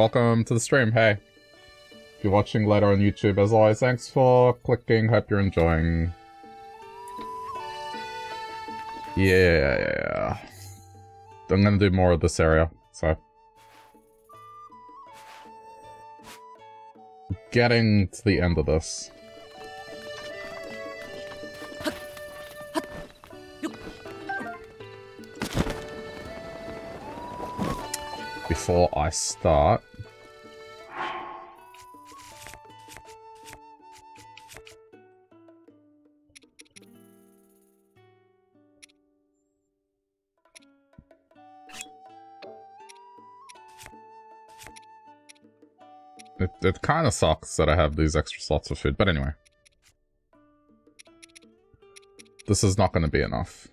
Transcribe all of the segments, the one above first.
welcome to the stream. Hey. If you're watching later on YouTube, as always, thanks for clicking. Hope you're enjoying. Yeah. Yeah. I'm gonna do more of this area, so. Getting to the end of this. Before I start, It, it kind of sucks that I have these extra slots of food, but anyway. This is not going to be enough.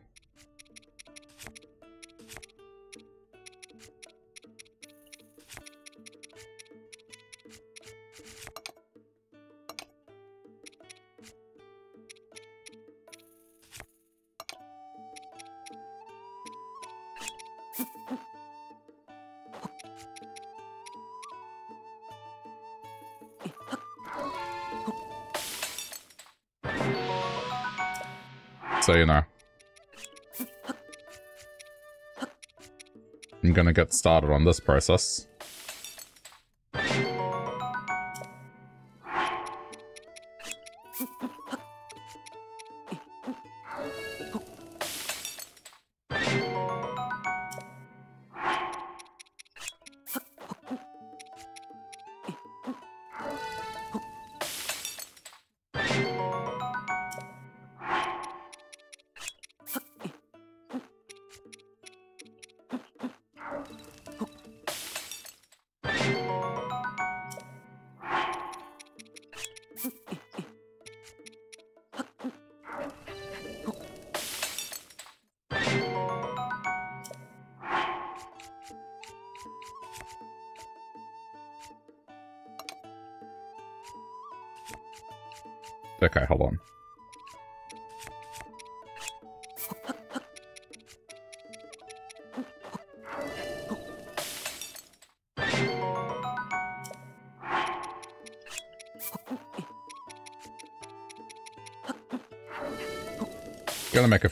I'm gonna get started on this process.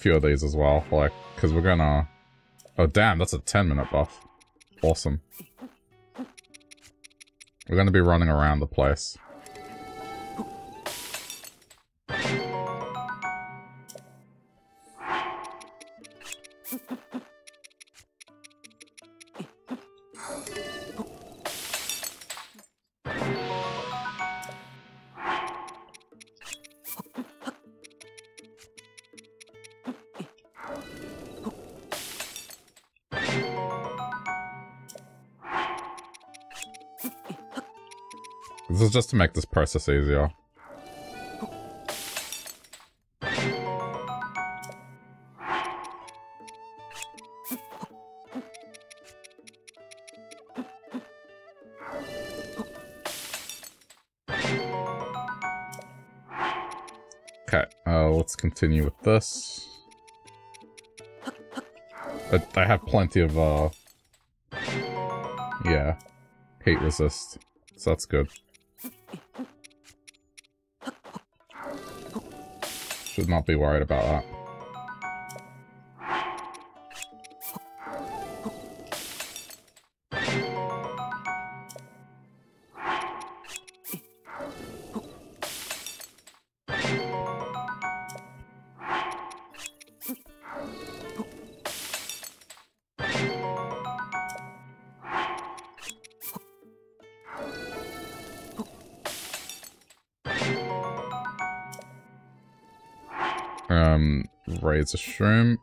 Few of these as well, like, because we're gonna... Oh, damn, that's a 10 minute buff. Awesome. We're gonna be running around the place. Just to make this process easier. Okay, uh, let's continue with this. I, I have plenty of, uh... Yeah. Hate resist. So that's good. Should not be worried about that. A.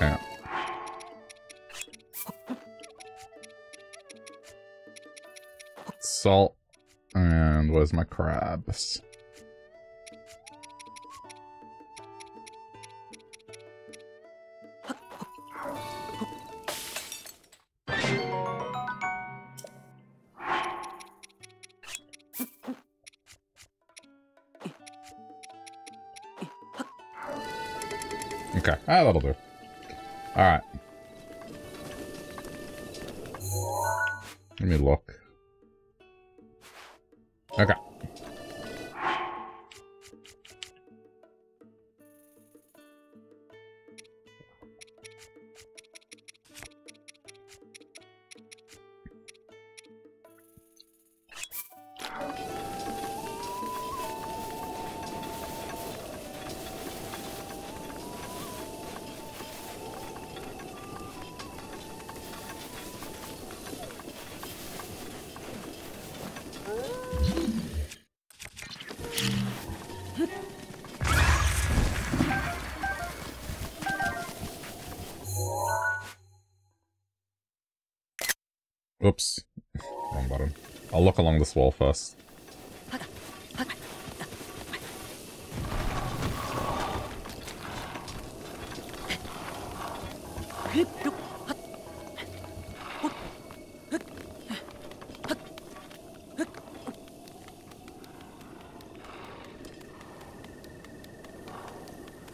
Yeah. Salt. And where's my crabs? Oops. Wrong button. I'll look along this wall first.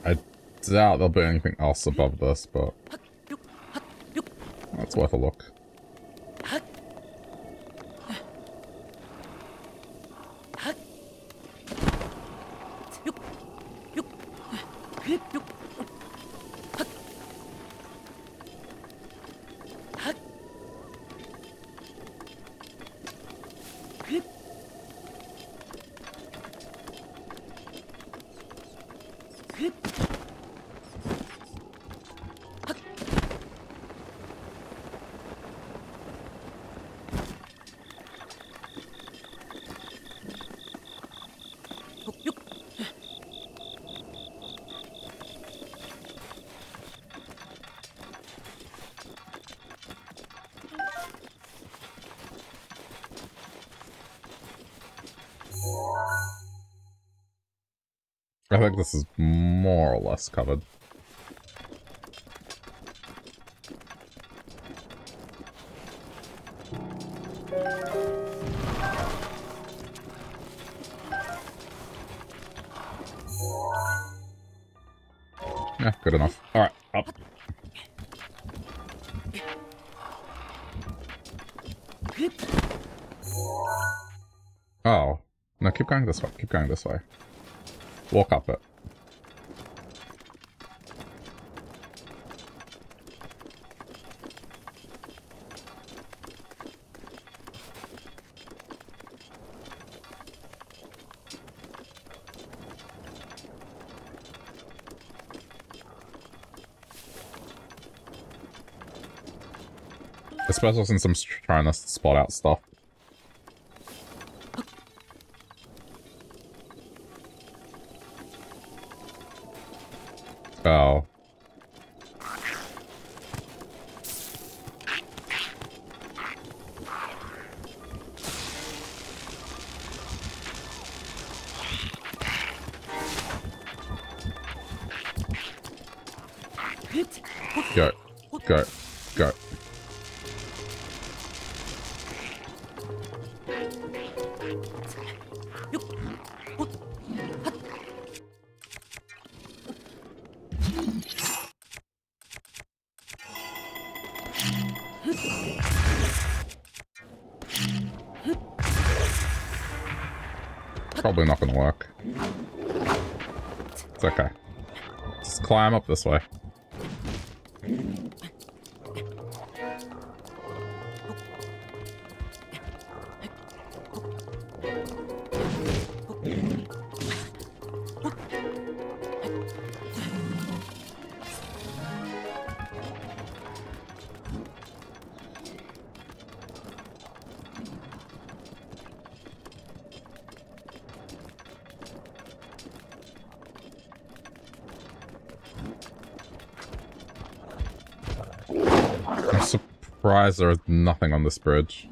I doubt there'll be anything else above this, but... That's worth a look. This is more or less covered. Yeah, good enough. Alright, up. Oh. No, keep going this way. Keep going this way. Walk up it. Especially since I'm trying to spot out stuff. This way. Nothing on this bridge.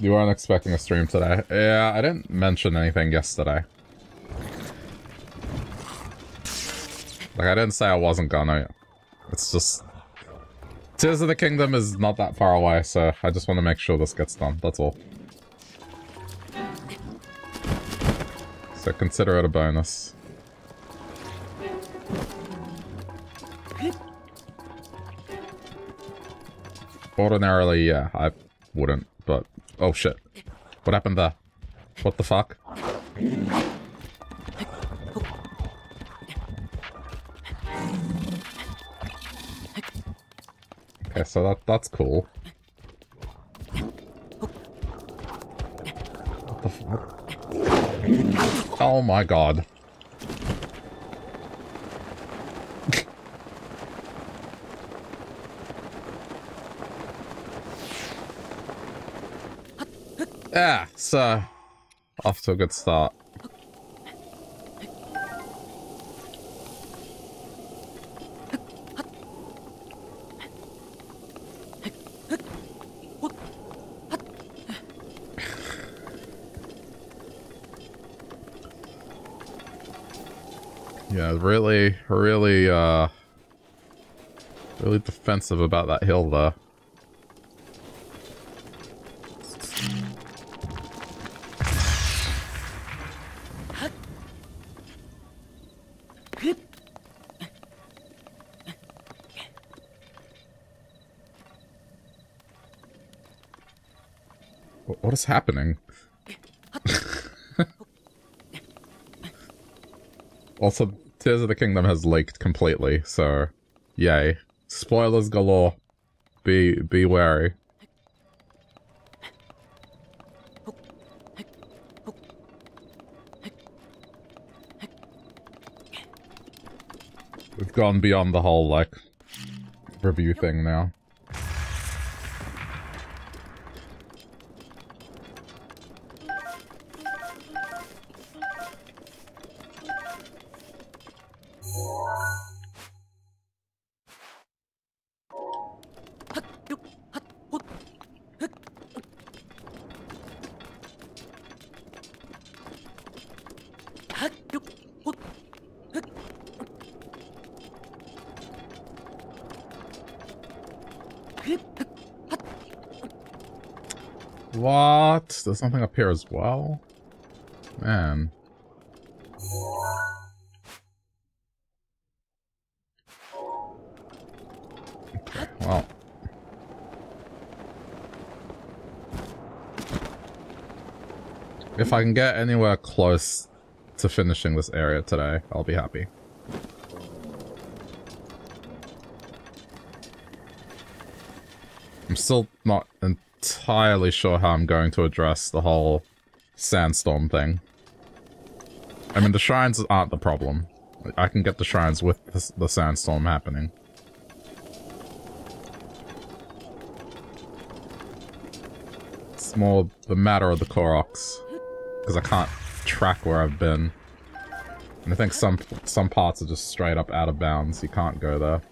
You weren't expecting a stream today. Yeah, I didn't mention anything yesterday. Like, I didn't say I wasn't gonna. It's just... Tears of the Kingdom is not that far away, so I just want to make sure this gets done, that's all. consider it a bonus. Ordinarily, yeah, I wouldn't, but... Oh, shit. What happened there? What the fuck? Okay, so that that's cool. Oh my god. yeah, so off to a good start. Yeah, really, really, uh... Really defensive about that hill, though. What- is happening? Also, Tears of the Kingdom has leaked completely, so yay. Spoilers galore. Be be wary. We've gone beyond the whole, like, review thing now. What? Something up here as well? Man. Okay, well. If I can get anywhere close to finishing this area today, I'll be happy. I'm still not entirely sure how I'm going to address the whole sandstorm thing. I mean, the shrines aren't the problem. I can get the shrines with the, the sandstorm happening. It's more the matter of the Koroks. Because I can't track where I've been. And I think some some parts are just straight up out of bounds. You can't go there.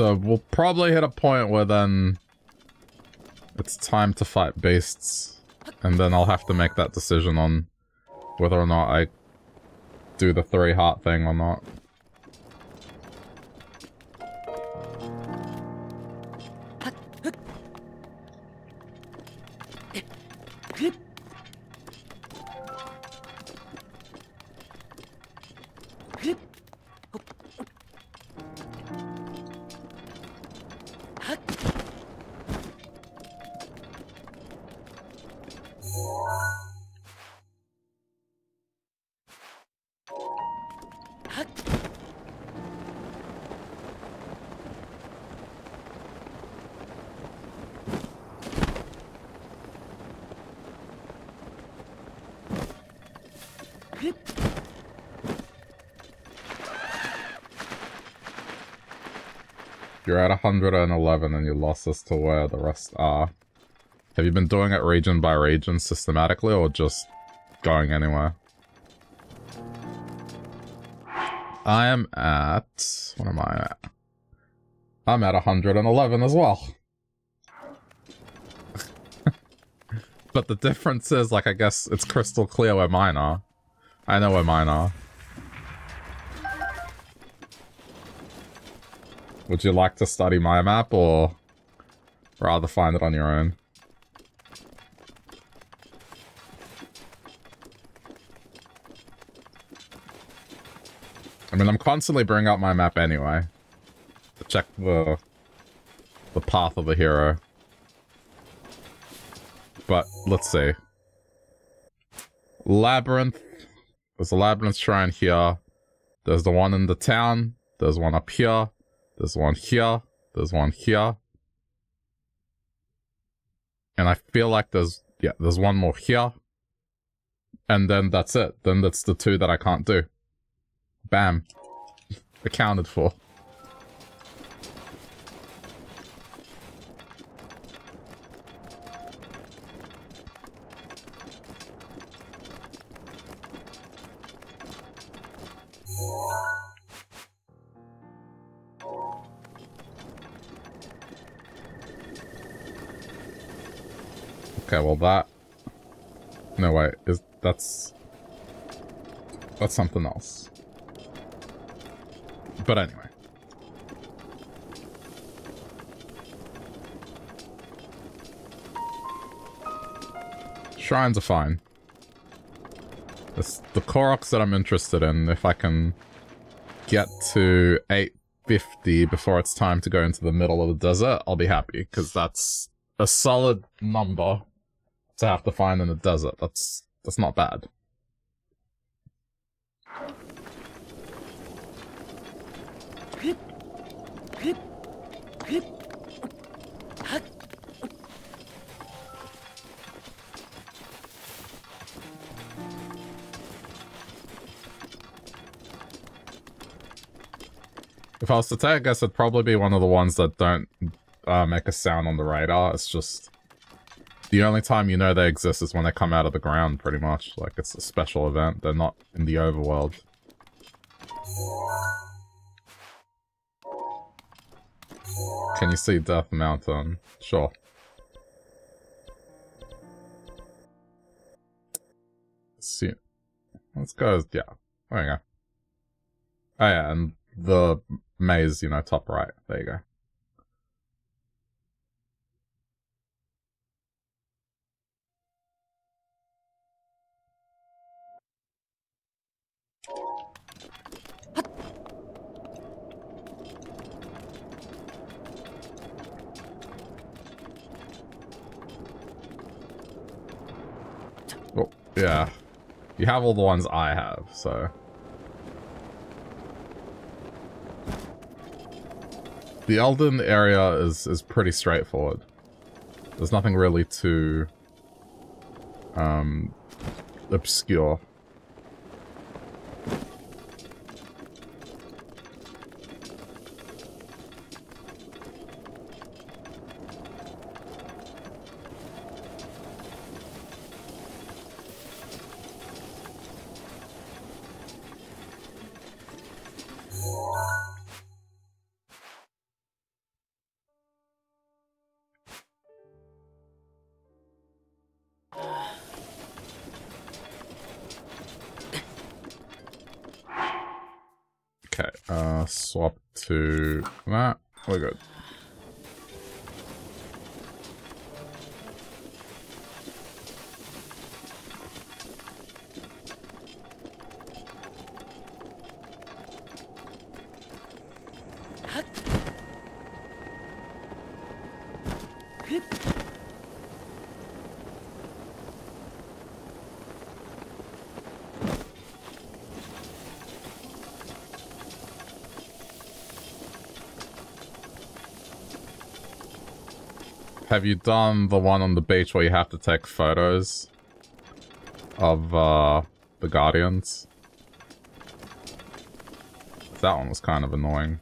So we'll probably hit a point where then it's time to fight beasts. And then I'll have to make that decision on whether or not I do the three heart thing or not. 111 and you lost us to where the rest are. Have you been doing it region by region systematically or just going anywhere? I am at... What am I at? I'm at 111 as well. but the difference is, like, I guess it's crystal clear where mine are. I know where mine are. Would you like to study my map or rather find it on your own? I mean, I'm constantly bringing up my map anyway. To check the... the path of the hero. But, let's see. Labyrinth. There's a labyrinth shrine here. There's the one in the town. There's one up here. There's one here. There's one here. And I feel like there's, yeah, there's one more here. And then that's it. Then that's the two that I can't do. Bam. Accounted for. That's... That's something else. But anyway. Shrines are fine. It's the Koroks that I'm interested in, if I can get to 850 before it's time to go into the middle of the desert, I'll be happy, because that's a solid number to have to find in the desert. That's that's not bad. If I was to take, I guess it'd probably be one of the ones that don't uh, make a sound on the radar. It's just the only time you know they exist is when they come out of the ground, pretty much. Like, it's a special event. They're not in the overworld. Can you see Death Mountain? Sure. See. Let's go, yeah. There you go. Oh yeah, and the maze, you know, top right. There you go. Yeah. You have all the ones I have, so... The Eldin area is, is pretty straightforward. There's nothing really too... Um, obscure. Have you done the one on the beach where you have to take photos of uh, the Guardians? That one was kind of annoying.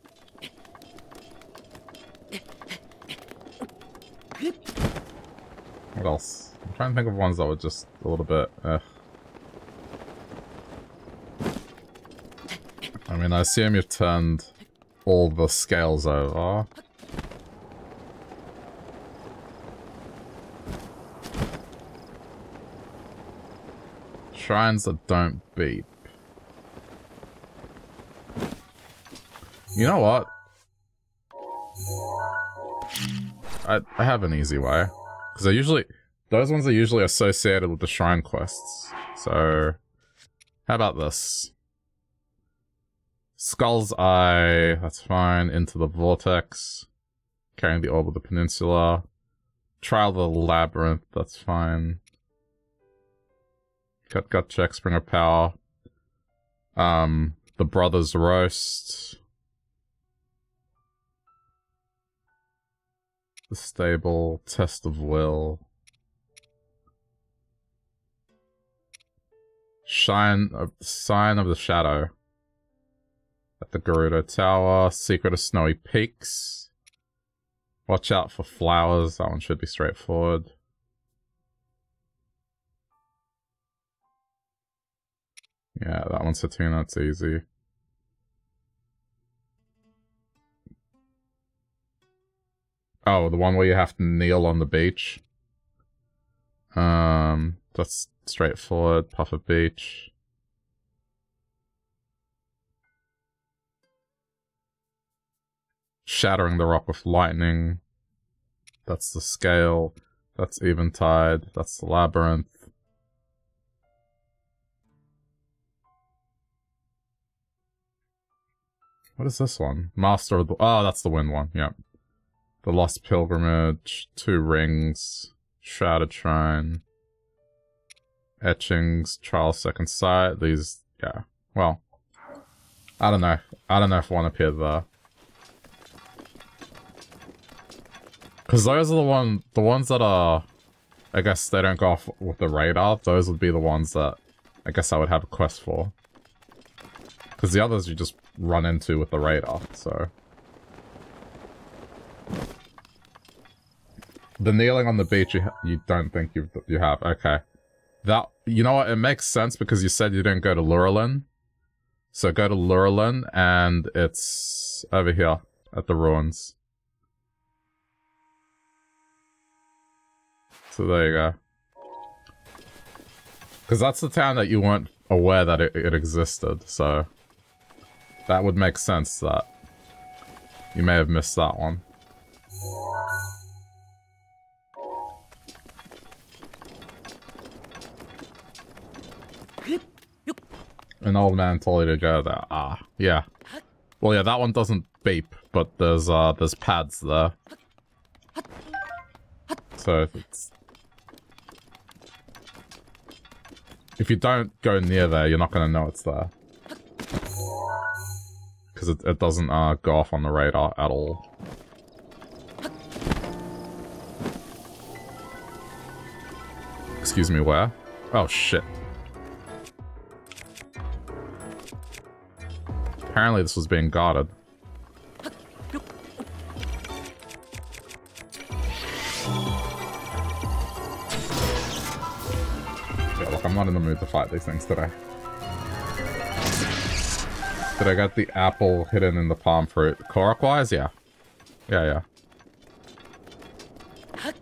What else? I'm trying to think of ones that were just a little bit... Eh. I mean, I assume you've turned all the scales over. Shrines that don't beep. You know what? I, I have an easy way. Because I usually... Those ones are usually associated with the shrine quests. So... How about this? Skull's Eye, that's fine. Into the Vortex. Carrying the Orb of the Peninsula. Trial of the Labyrinth, that's fine. Cut Gut Check, Spring of Power. Um, The Brothers Roast. The Stable, Test of Will. Shine of Sign of the Shadow. At the Gerudo Tower. Secret of Snowy Peaks. Watch out for flowers. That one should be straightforward. Yeah, that one's Hatuna. That's easy. Oh, the one where you have to kneel on the beach. Um, that's straightforward. Puffer Beach. Shattering the rock with lightning. That's the scale. That's Eventide. That's the labyrinth. What is this one? Master of the... Oh, that's the wind one. Yep. The Lost Pilgrimage. Two Rings. Shrouded Shrine. Etchings. Trial Second Sight. These... Yeah. Well. I don't know. I don't know if one appeared there. Because those are the one, the ones that are, I guess they don't go off with the radar. Those would be the ones that I guess I would have a quest for. Because the others you just run into with the radar, so. The kneeling on the beach you, you don't think you you have. Okay. That, you know what, it makes sense because you said you didn't go to Lurelin. So go to Lurelin and it's over here at the ruins. So there you go. Because that's the town that you weren't aware that it, it existed, so... That would make sense that you may have missed that one. An old man told you to go there. Ah, yeah. Well, yeah, that one doesn't beep, but there's, uh, there's pads there. So, if it's If you don't go near there, you're not going to know it's there. Because it, it doesn't uh, go off on the radar at all. Excuse me, where? Oh, shit. Apparently this was being guarded. Look, I'm not in the mood to fight these things today. Did I got the apple hidden in the palm fruit? Korok-wise? Yeah. Yeah, yeah.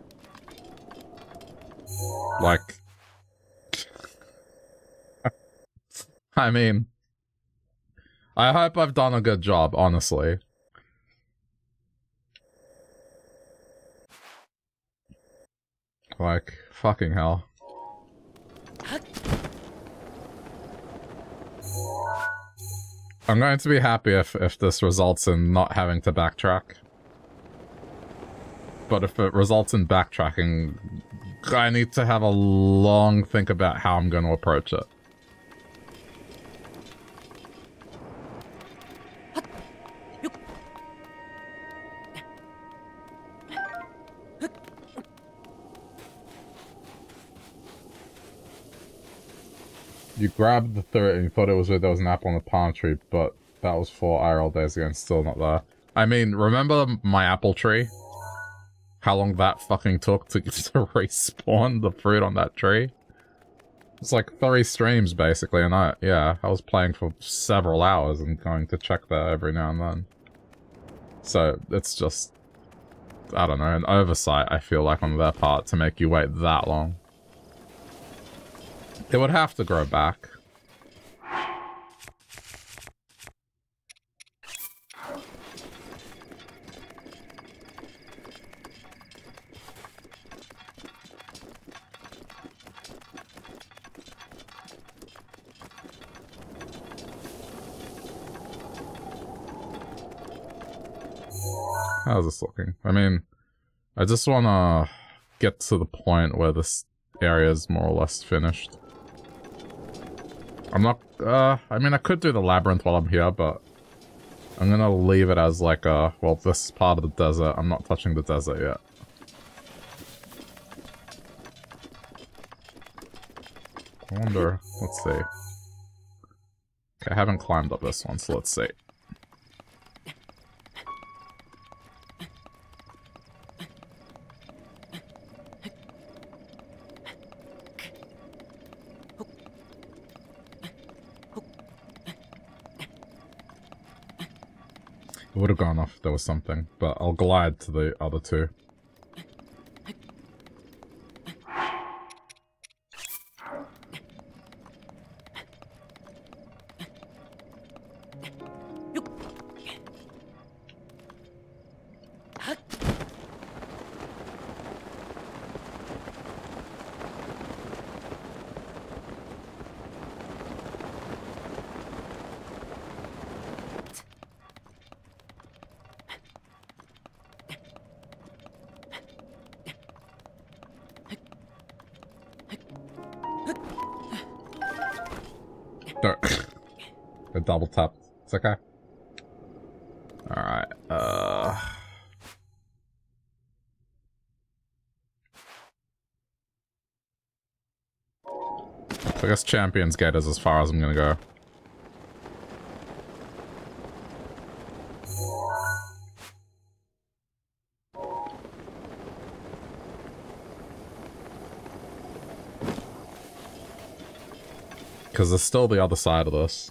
Like... I mean... I hope I've done a good job, honestly. Like, fucking hell. I'm going to be happy if, if this results in not having to backtrack. But if it results in backtracking, I need to have a long think about how I'm going to approach it. You grabbed the third and you thought it was where there was an apple on the palm tree, but that was four IRL days ago and still not there. I mean, remember my apple tree? How long that fucking took to, to respawn the fruit on that tree? It's like three streams, basically, and I, yeah, I was playing for several hours and going to check there every now and then. So, it's just, I don't know, an oversight, I feel like, on their part to make you wait that long. It would have to grow back. How's this looking? I mean, I just want to get to the point where this area is more or less finished. I'm not, uh, I mean, I could do the labyrinth while I'm here, but I'm gonna leave it as like a, well, this part of the desert. I'm not touching the desert yet. I wonder, let's see. Okay, I haven't climbed up this one, so let's see. It would have gone off if there was something, but I'll glide to the other two. Guess Champions Gate is as far as I'm gonna go. Because there's still the other side of this.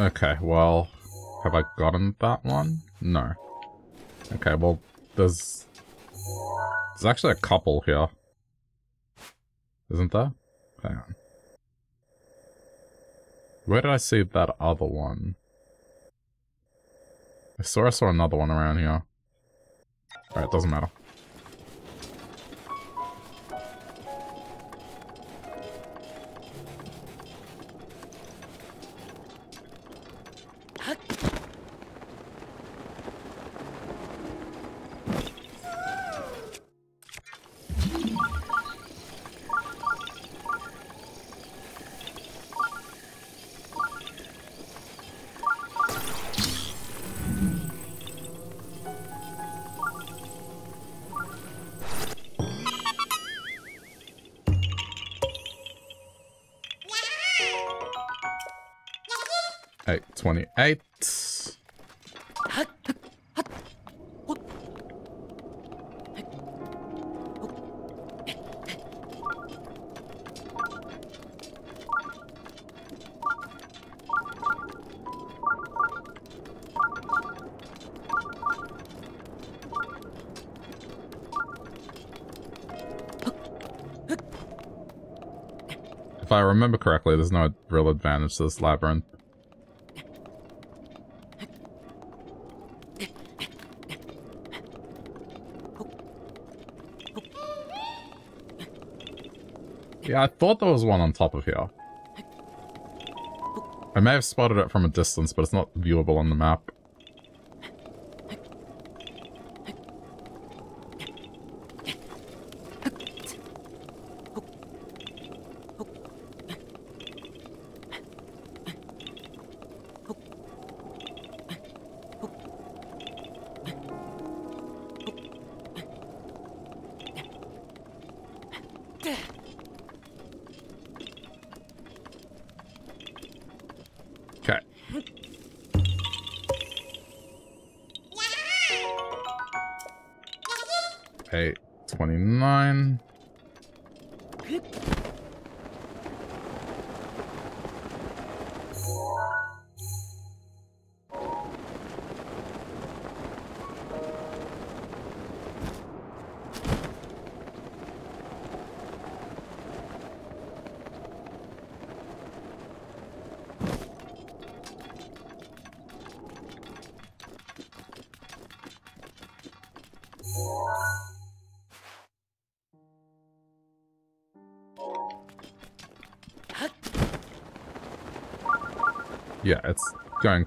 Okay, well, have I gotten that one? No. Okay, well, there's... There's actually a couple here. Isn't there? Hang on. Where did I see that other one? I saw I saw another one around here. Alright, doesn't matter. Advantage to this labyrinth. Yeah, I thought there was one on top of here. I may have spotted it from a distance, but it's not viewable on the map.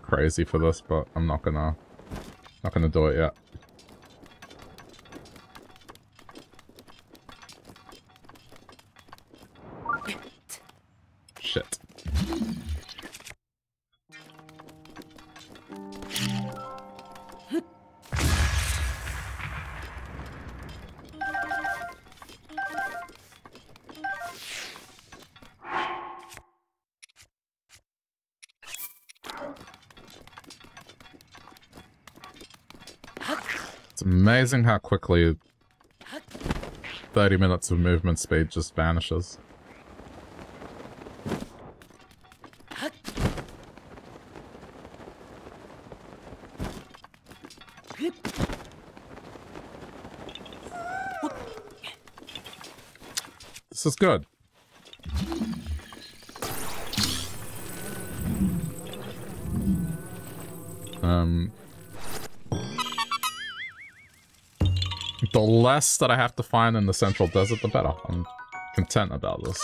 Crazy for this, but I'm not gonna not gonna do it yet. Amazing how quickly 30 minutes of movement speed just vanishes. This is good. Um, less that I have to find in the central desert, the better. I'm content about this.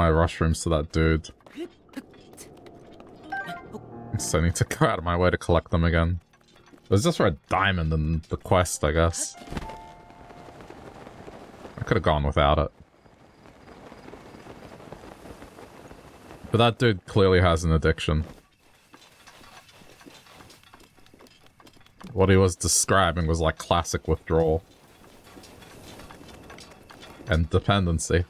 My mushrooms to that dude. So I need to go out of my way to collect them again. There's just for a diamond in the quest, I guess. I could have gone without it. But that dude clearly has an addiction. What he was describing was like classic withdrawal. And dependency.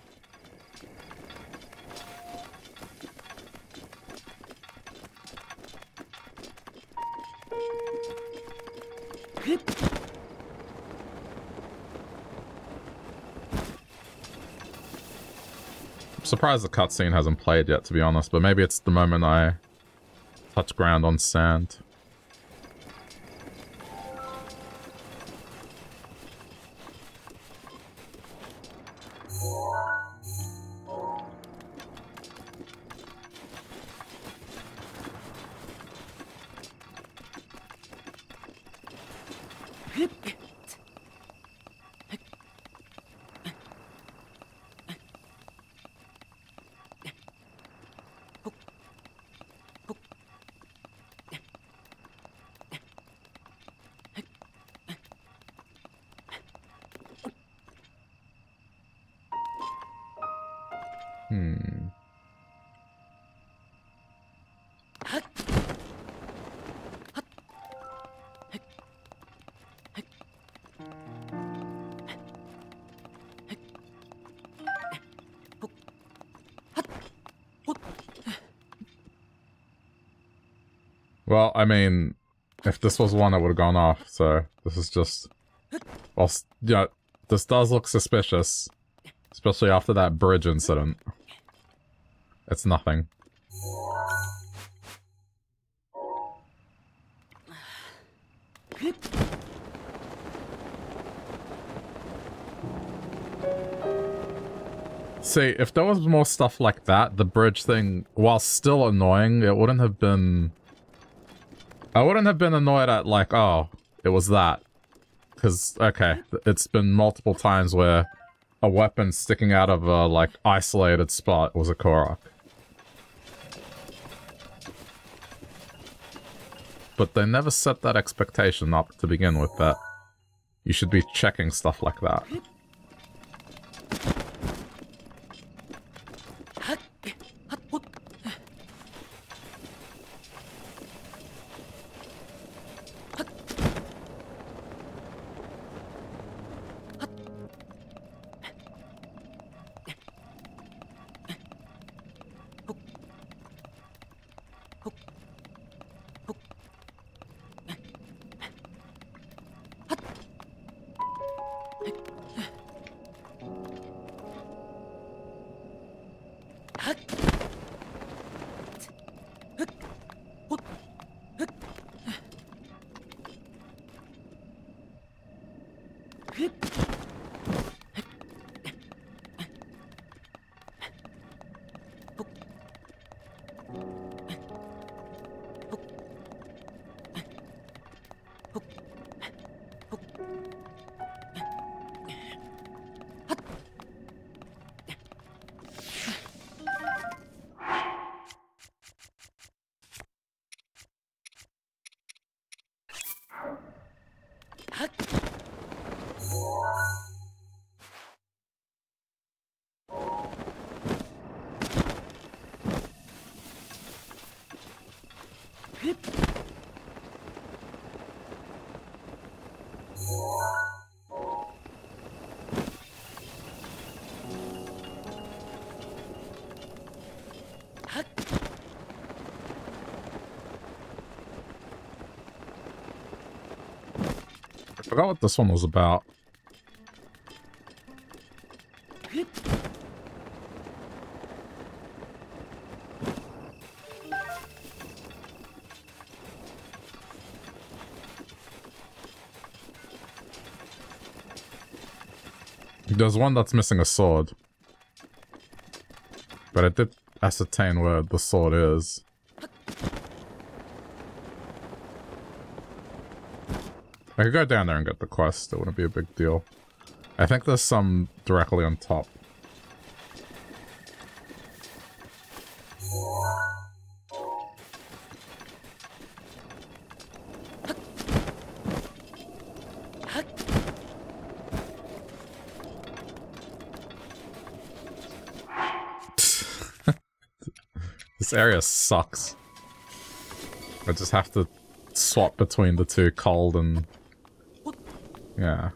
Surprised the cutscene hasn't played yet, to be honest, but maybe it's the moment I touch ground on sand. This was one, that would have gone off, so this is just... Well, yeah, this does look suspicious. Especially after that bridge incident. It's nothing. See, if there was more stuff like that, the bridge thing, while still annoying, it wouldn't have been... I wouldn't have been annoyed at, like, oh, it was that. Because, okay, it's been multiple times where a weapon sticking out of a, like, isolated spot was a Korok. But they never set that expectation up to begin with that you should be checking stuff like that. This one was about. There's one that's missing a sword. But I did ascertain where the sword is. I could go down there and get the quest. It wouldn't be a big deal. I think there's some directly on top. this area sucks. I just have to swap between the two cold and yeah.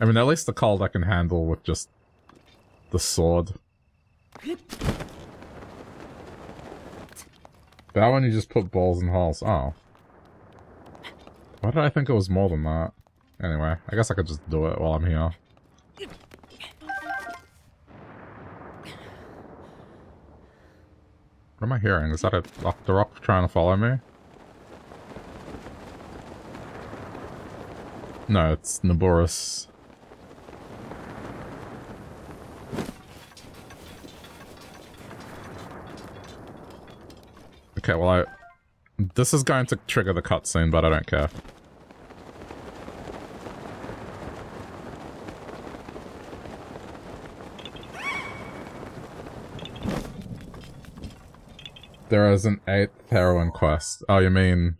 I mean, at least the cold I can handle with just the sword. That one you just put balls in holes. Oh. Why did I think it was more than that? Anyway, I guess I could just do it while I'm here. What am I hearing? Is that a the rock trying to follow me? No, it's Naboris. Okay, well I... This is going to trigger the cutscene, but I don't care. There is an eighth heroine quest. Oh, you mean...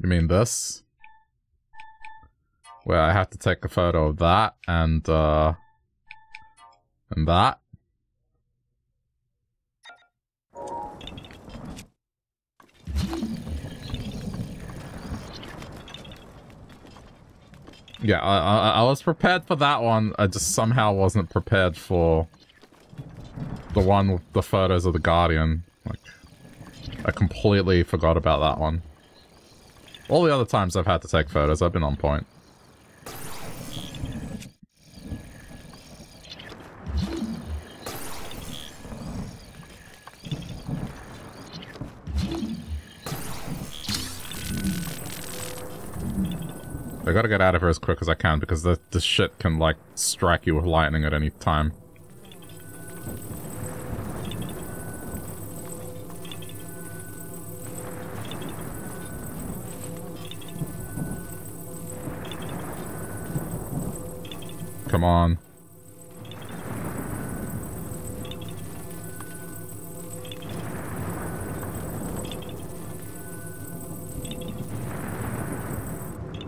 You mean this? Where I have to take a photo of that and, uh, and that. Yeah, I, I, I was prepared for that one. I just somehow wasn't prepared for the one with the photos of the Guardian. Like, I completely forgot about that one. All the other times I've had to take photos, I've been on point. I gotta get out of here as quick as I can because this, this shit can, like, strike you with lightning at any time. Come on.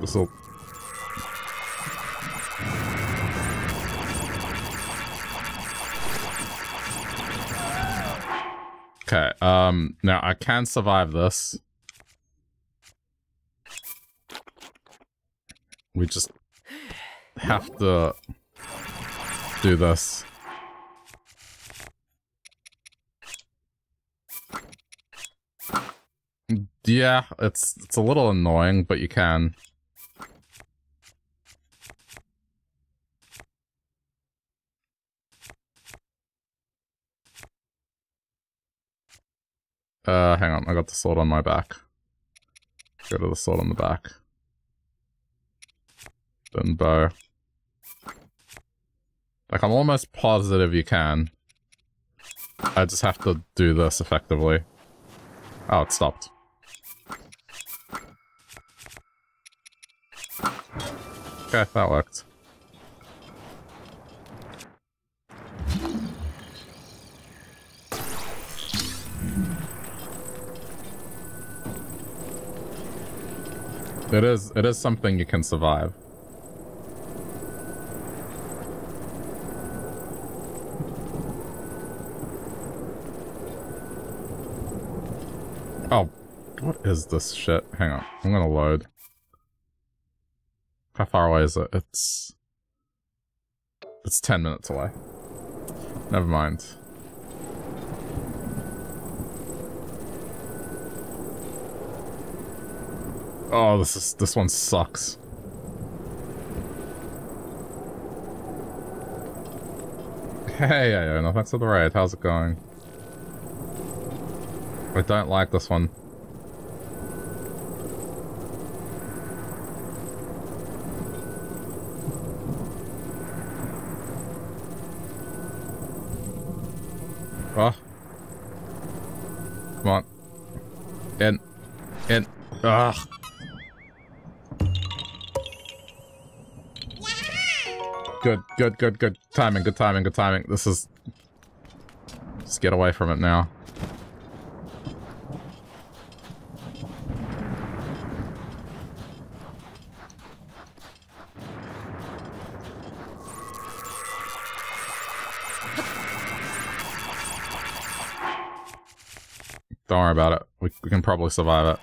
This'll Okay, um, now I can survive this. We just have to do this. Yeah, it's it's a little annoying, but you can. Uh, hang on, I got the sword on my back. Go to the sword on the back. than bow. Like, I'm almost positive you can. I just have to do this effectively. Oh, it stopped. Okay, that worked. It is it is something you can survive. Oh, what is this shit? Hang on, I'm gonna load. How far away is it? It's... It's 10 minutes away. Never mind. Oh, this is this one sucks. Hey, Iona, thanks for the raid. How's it going? I don't like this one. Good, good, good, timing, good timing, good timing. This is... Just get away from it now. Don't worry about it. We, we can probably survive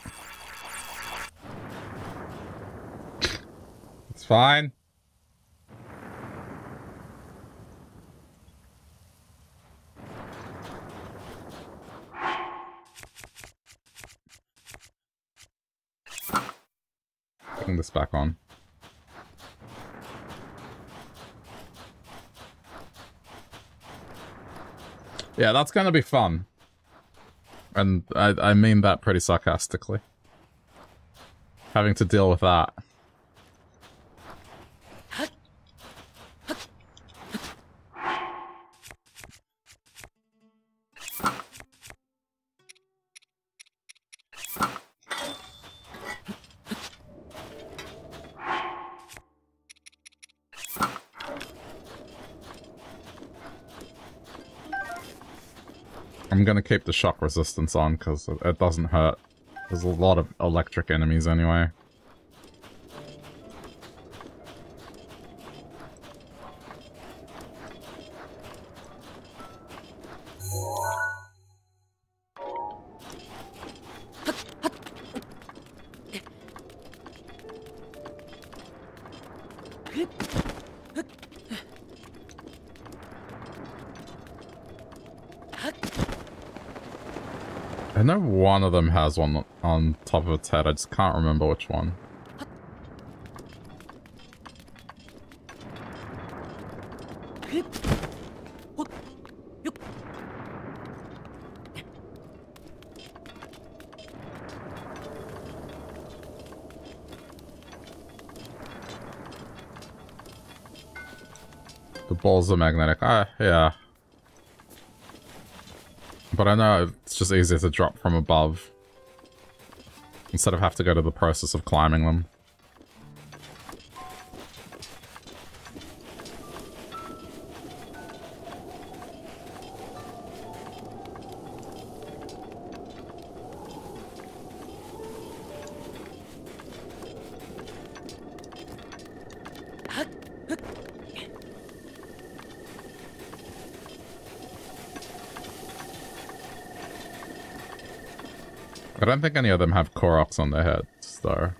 it. It's fine. This back on. Yeah, that's gonna be fun. And I, I mean that pretty sarcastically. Having to deal with that. I'm gonna keep the shock resistance on because it doesn't hurt. There's a lot of electric enemies anyway. One of them has one on top of its head, I just can't remember which one. The balls are magnetic. Ah, yeah. But I know it's just easier to drop from above. Instead of have to go to the process of climbing them. I don't think any of them have Koroks on their heads, though.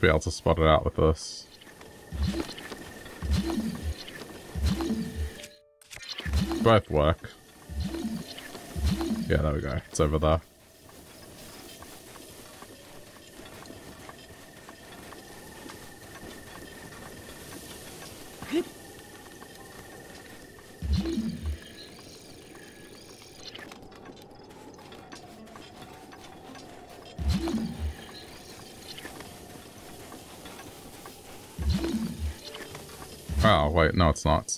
Should be able to spot it out with this. Both work. Yeah, there we go. It's over there. Oh, wait, no, it's not.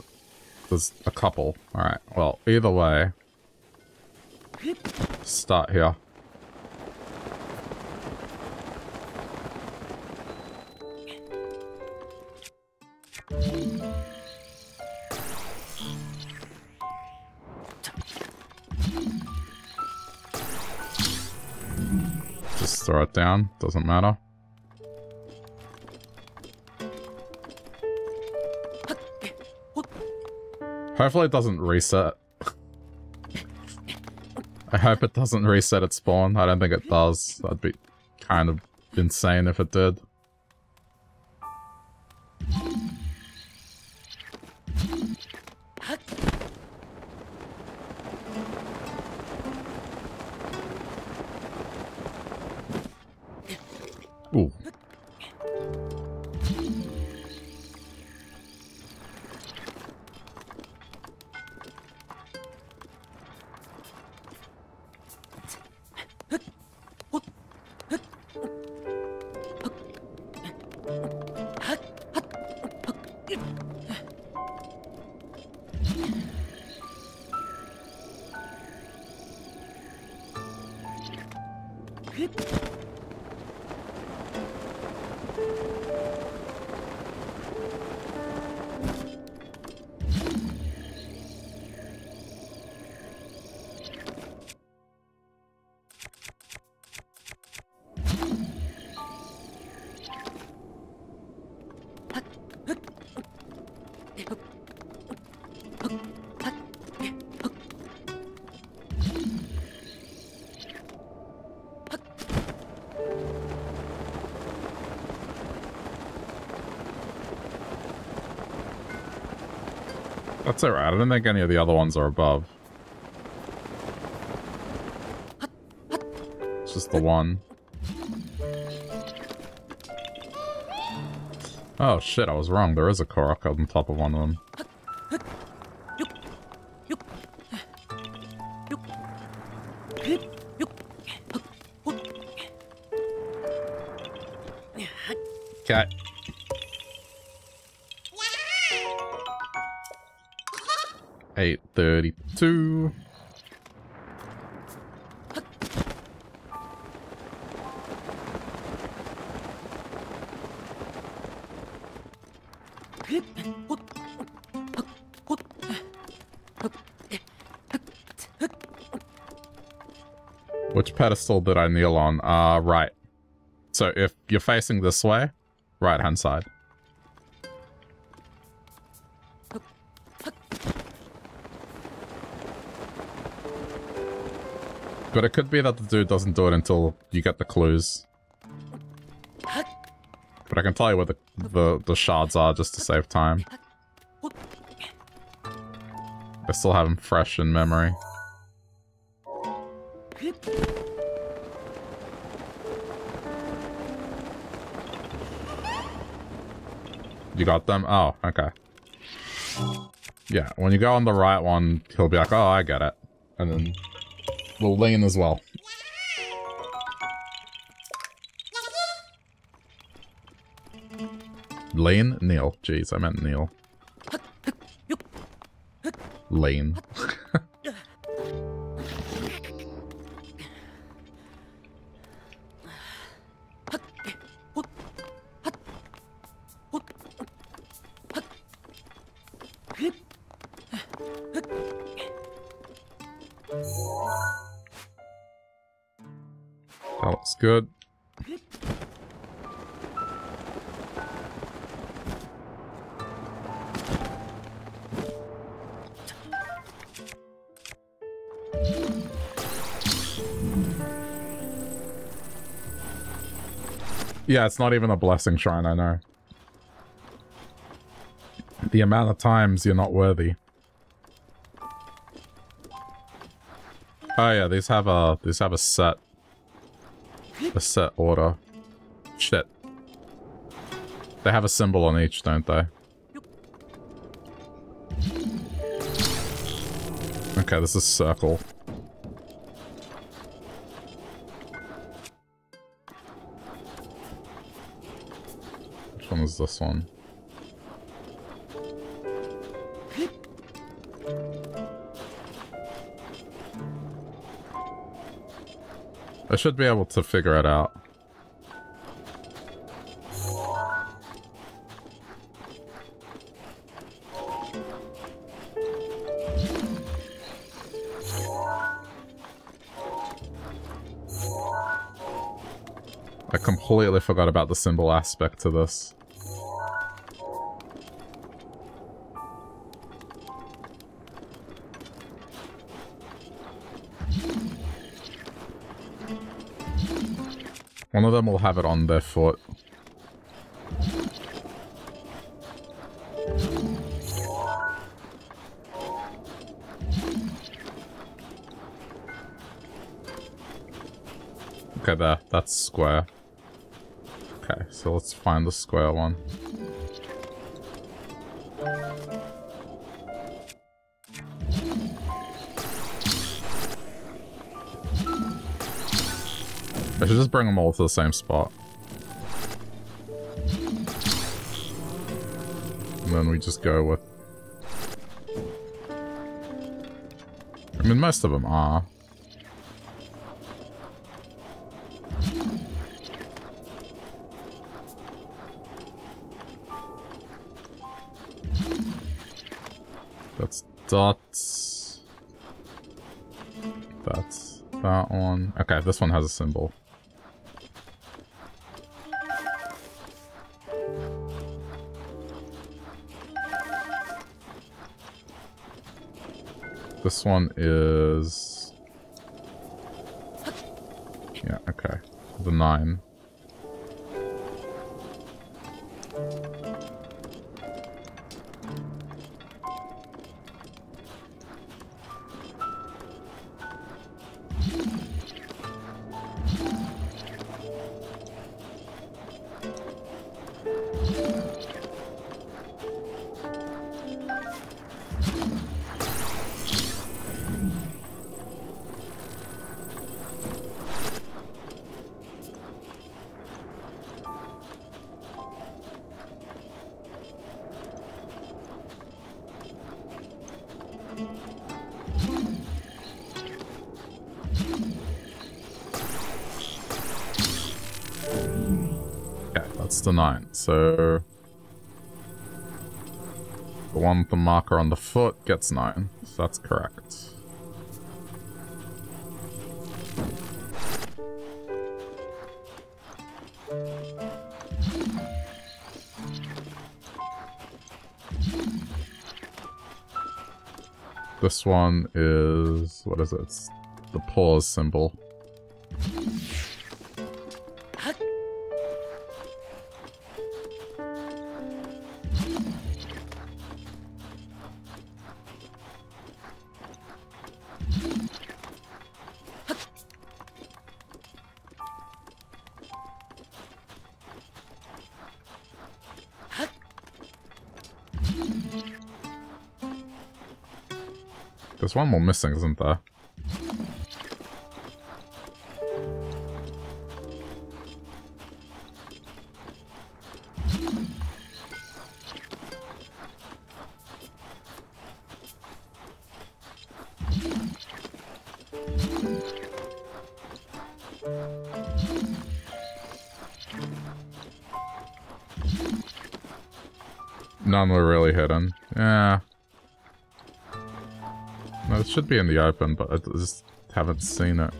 There's a couple. Alright, well, either way. Start here. Just throw it down, doesn't matter. Hopefully it doesn't reset. I hope it doesn't reset its spawn. I don't think it does. That'd be kind of insane if it did. Think any of the other ones are above. It's just the one. Oh shit, I was wrong. There is a Korok on top of one of them. Which pedestal did I kneel on? Uh, right. So if you're facing this way, right hand side. But it could be that the dude doesn't do it until you get the clues. But I can tell you where the, the, the shards are just to save time. I still have them fresh in memory. You got them? Oh, okay. Yeah, when you go on the right one, he'll be like, oh, I get it. And then will Lane as well. Lane? Neil. Jeez, I meant Neil. Lane. Yeah, it's not even a blessing shrine, I know. The amount of times you're not worthy. Oh yeah, these have a these have a set a set order. Shit. They have a symbol on each, don't they? Okay, this is circle. Is this one? I should be able to figure it out. I completely forgot about the symbol aspect to this. One of them will have it on their foot. Okay, there. That's square. Okay, so let's find the square one. I should just bring them all to the same spot. And then we just go with... I mean, most of them are. That's dots. That's that one. Okay, this one has a symbol. This one is... Yeah, okay. The nine. Gets nine. So that's correct. This one is what is it? It's the pause symbol. There's one more missing, isn't there? Should be in the open, but I just haven't seen it.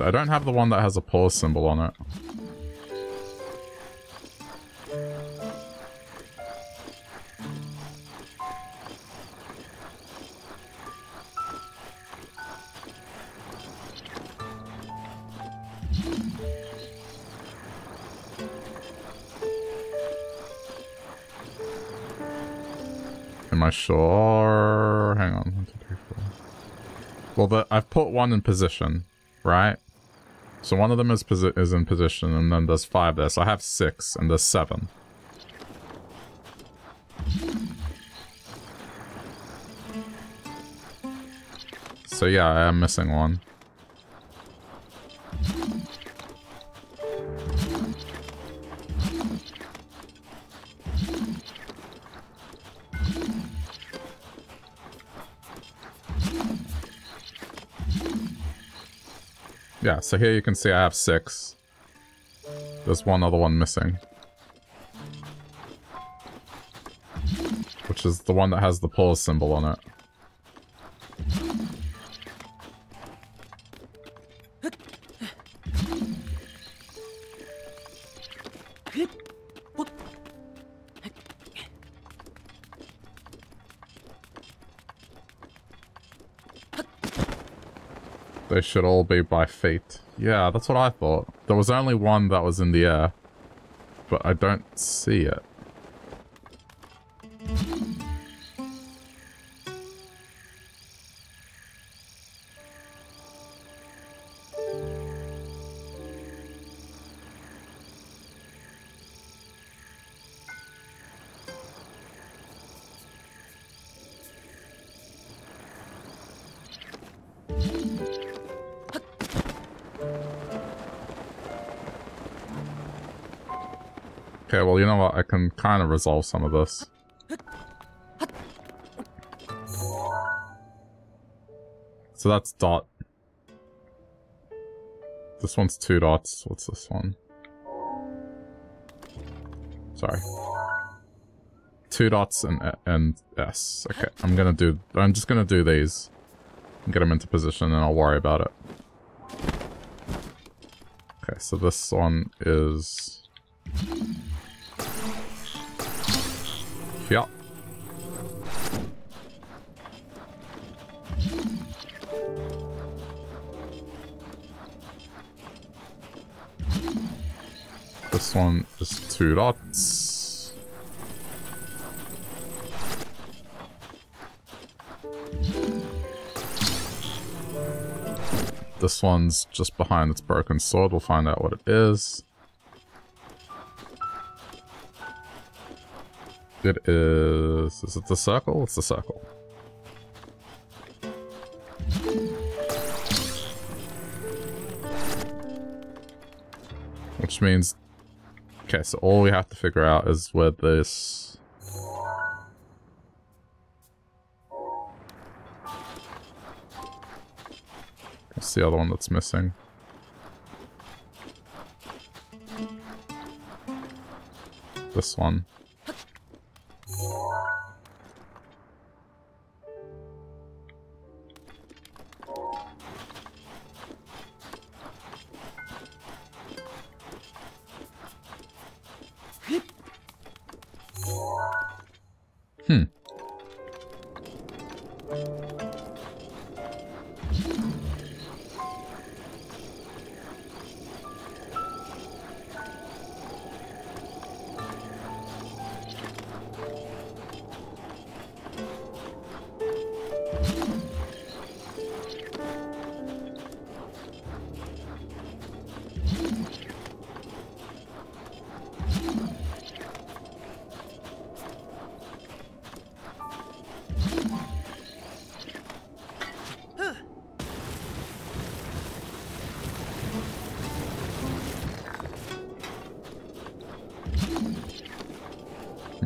I don't have the one that has a pause symbol on it. Am I sure? Hang on. One, two, three, four. Well, the, I've put one in position, right? So one of them is is in position, and then there's five there. So I have six, and there's seven. So yeah, I am missing one. So here you can see I have six. There's one other one missing. Which is the one that has the pause symbol on it. Should all be by feet. Yeah, that's what I thought. There was only one that was in the air. But I don't see it. Resolve some of this. So that's dot. This one's two dots. What's this one? Sorry. Two dots and and S. Okay, I'm gonna do. I'm just gonna do these. and Get them into position, and I'll worry about it. Okay, so this one is This one is two dots. This one's just behind its broken sword. We'll find out what it is. It is... Is it the circle? It's the circle. Which means... Okay, so all we have to figure out is where this... What's the other one that's missing? This one.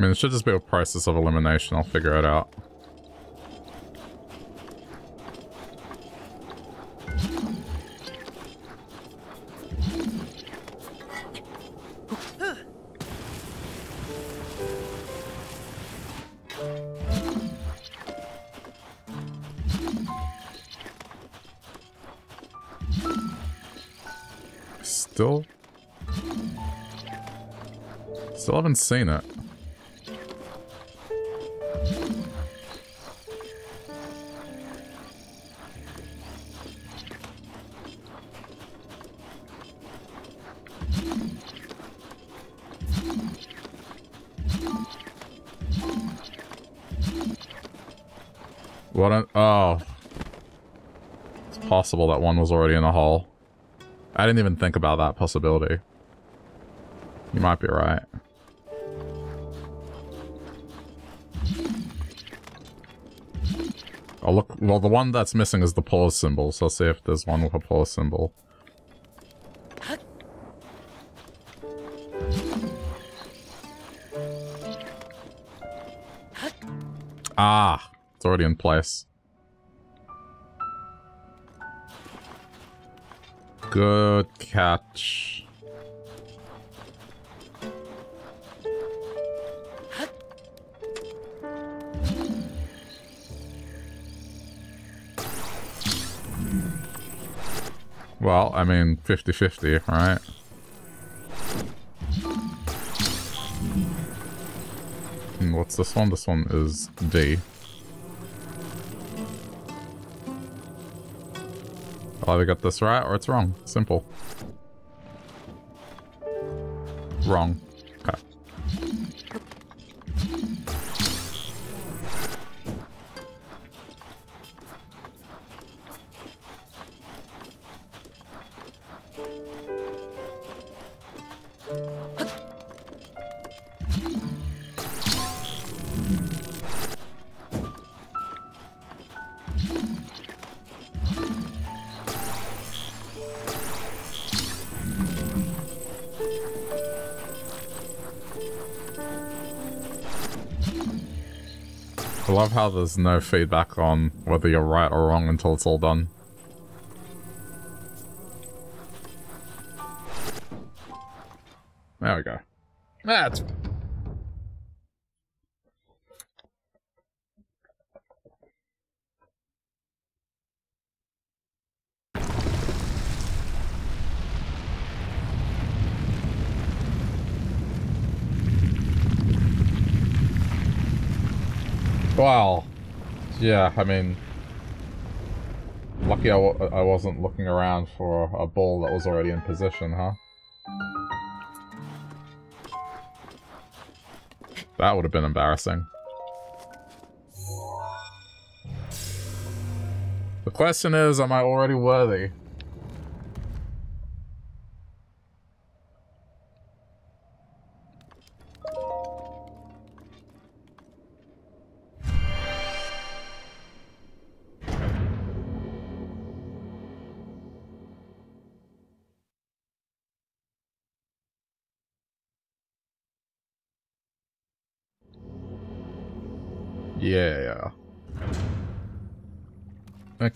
mean, it should just be a process of elimination. I'll figure it out. Still? Still haven't seen it. Possible that one was already in the hole. I didn't even think about that possibility. You might be right. I'll look- well, the one that's missing is the pause symbol, so see if there's one with a pause symbol. Ah, it's already in place. Good catch. Well, I mean, 50-50, right? And what's this one? This one is D. either get this right or it's wrong. Simple. Wrong. How there's no feedback on whether you're right or wrong until it's all done. I mean, lucky I w I wasn't looking around for a ball that was already in position, huh? That would have been embarrassing. The question is, am I already worthy?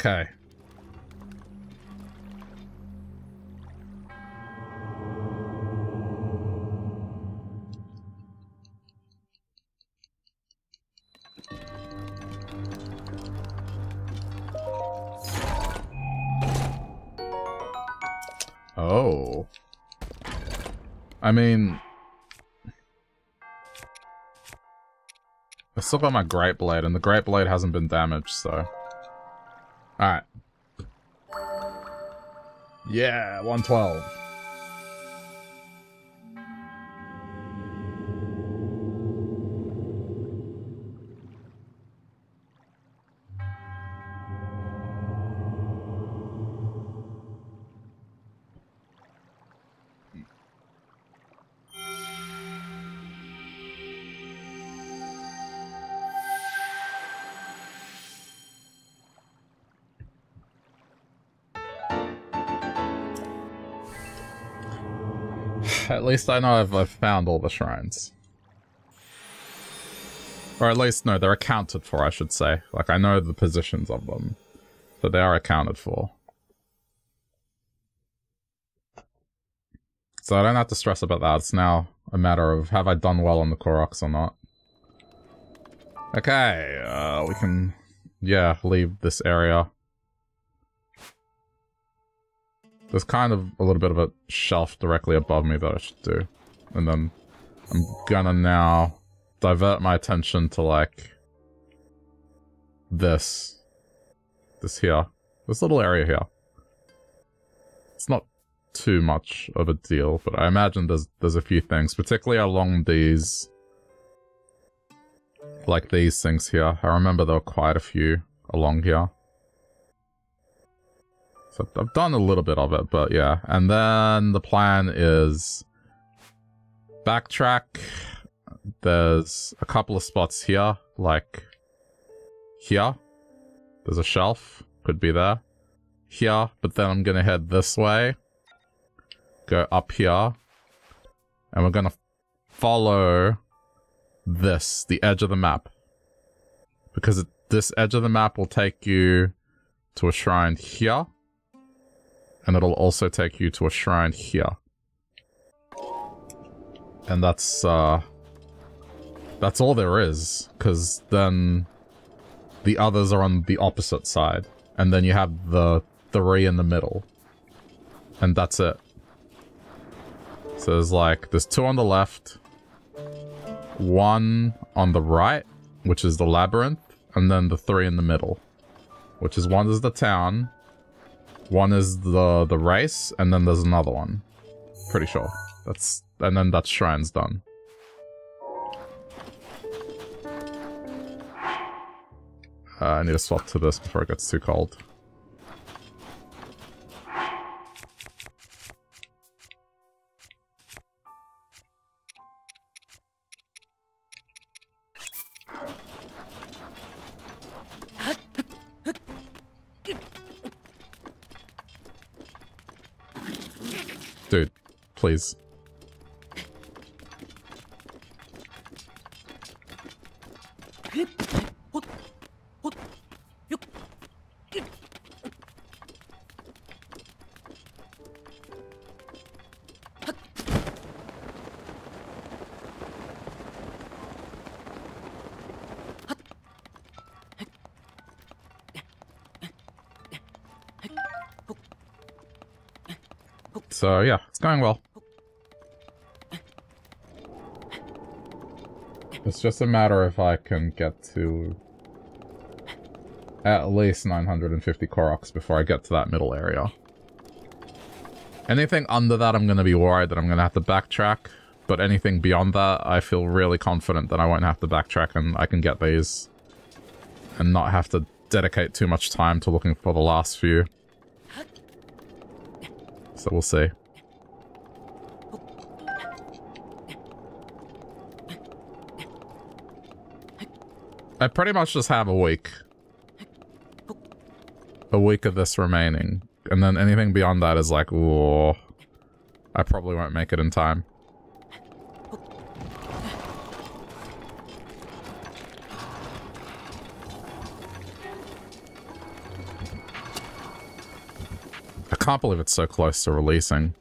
Okay. Oh. I mean... I still got my Great Blade, and the Great Blade hasn't been damaged, so... Alright. Yeah, 112. At least I know I've, I've found all the shrines. Or at least, no, they're accounted for, I should say. Like, I know the positions of them. But they are accounted for. So I don't have to stress about that. It's now a matter of have I done well on the Koroks or not. Okay, uh, we can, yeah, leave this area. There's kind of a little bit of a shelf directly above me that I should do. And then I'm gonna now divert my attention to like this. This here. This little area here. It's not too much of a deal, but I imagine there's there's a few things, particularly along these like these things here. I remember there were quite a few along here. So I've done a little bit of it, but yeah. And then the plan is backtrack. There's a couple of spots here, like here. There's a shelf, could be there. Here, but then I'm gonna head this way. Go up here. And we're gonna follow this, the edge of the map. Because this edge of the map will take you to a shrine here. And it'll also take you to a shrine here. And that's, uh... That's all there is. Because then the others are on the opposite side. And then you have the three in the middle. And that's it. So there's like, there's two on the left, one on the right, which is the labyrinth, and then the three in the middle, which is one is the town, one is the the race, and then there's another one. Pretty sure. That's and then that shrine's done. Uh, I need to swap to this before it gets too cold. Please. So yeah, it's going well. It's just a matter if I can get to at least 950 Koroks before I get to that middle area. Anything under that, I'm going to be worried that I'm going to have to backtrack. But anything beyond that, I feel really confident that I won't have to backtrack and I can get these. And not have to dedicate too much time to looking for the last few. So we'll see. I pretty much just have a week. A week of this remaining. And then anything beyond that is like, whoa. I probably won't make it in time. I can't believe it's so close to releasing.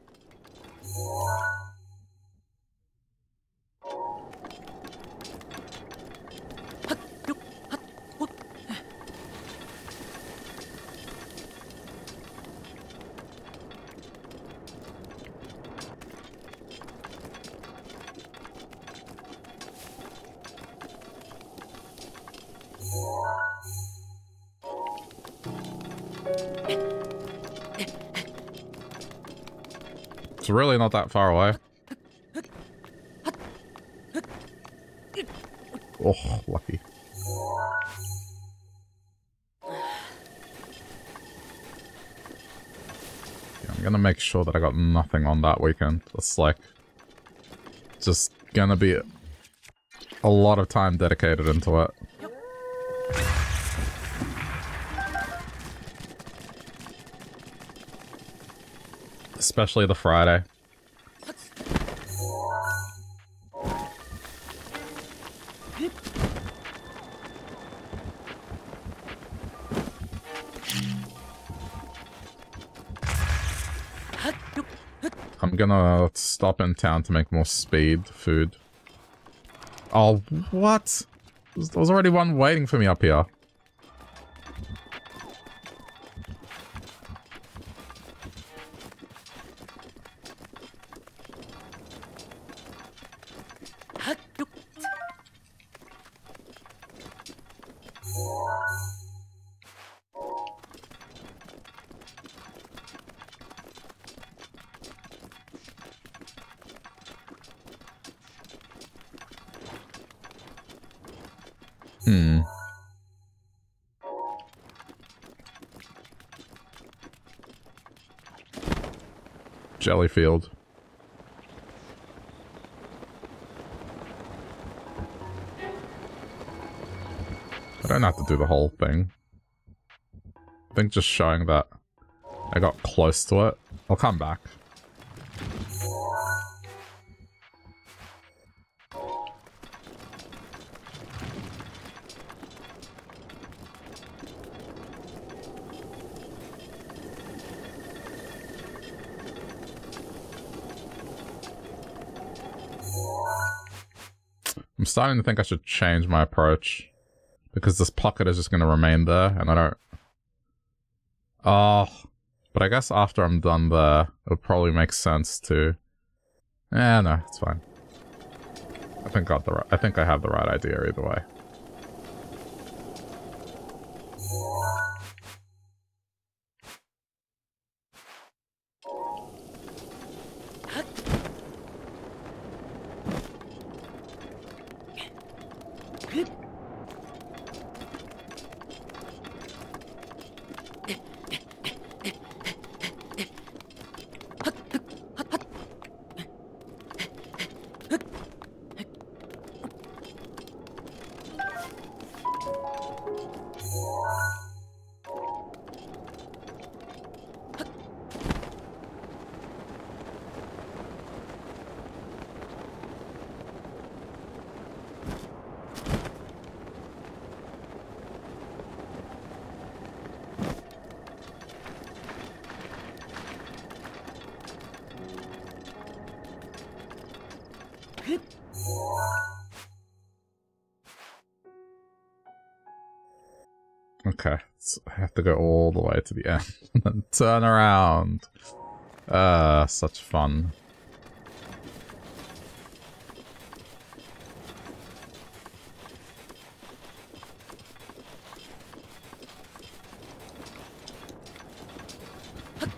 That far away. Oh, lucky. Yeah, I'm gonna make sure that I got nothing on that weekend. That's like... Just gonna be a lot of time dedicated into it. Especially the Friday. Stop in town to make more speed food. Oh, what? There was already one waiting for me up here. Hmm. Jellyfield. I don't have to do the whole thing. I think just showing that I got close to it. I'll come back. Starting to think I should change my approach. Because this pocket is just going to remain there, and I don't... Oh, but I guess after I'm done there, it would probably make sense to... Eh, no, it's fine. I think got the right, I think I have the right idea either way. To the end and then turn around. Uh, such fun.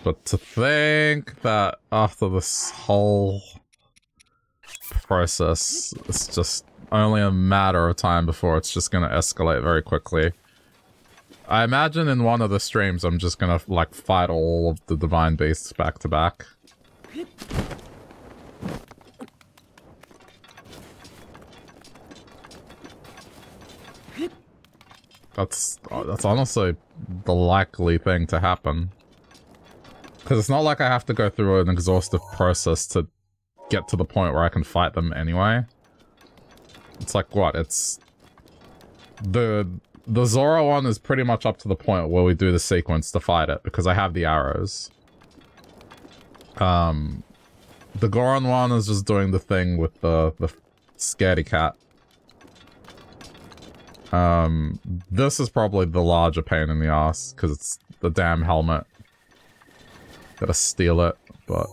But to think that after this whole process, it's just only a matter of time before it's just going to escalate very quickly. I imagine in one of the streams I'm just gonna, like, fight all of the Divine Beasts back to back. That's, uh, that's honestly the likely thing to happen. Because it's not like I have to go through an exhaustive process to get to the point where I can fight them anyway. It's like, what, it's... The the Zora one is pretty much up to the point where we do the sequence to fight it, because I have the arrows. Um, the Goron one is just doing the thing with the, the scaredy cat. Um, this is probably the larger pain in the ass, because it's the damn helmet. Gotta steal it, but...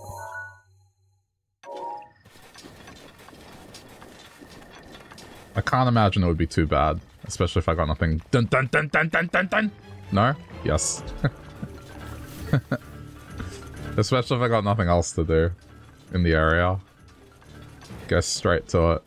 I can't imagine it would be too bad. Especially if I got nothing. Dun dun dun dun dun dun dun! No? Yes. Especially if I got nothing else to do in the area. Go straight to it.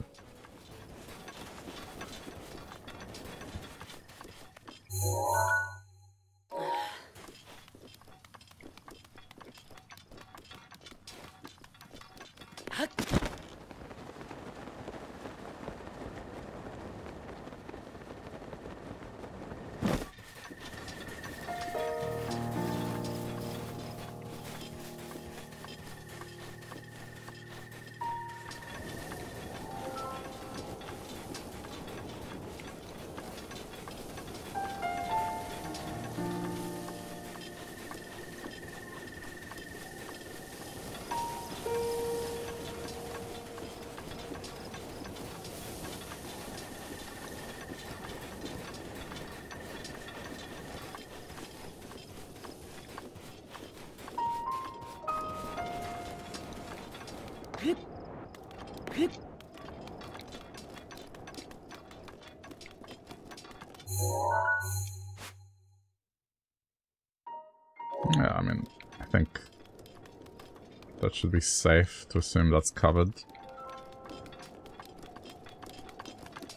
Should be safe to assume that's covered.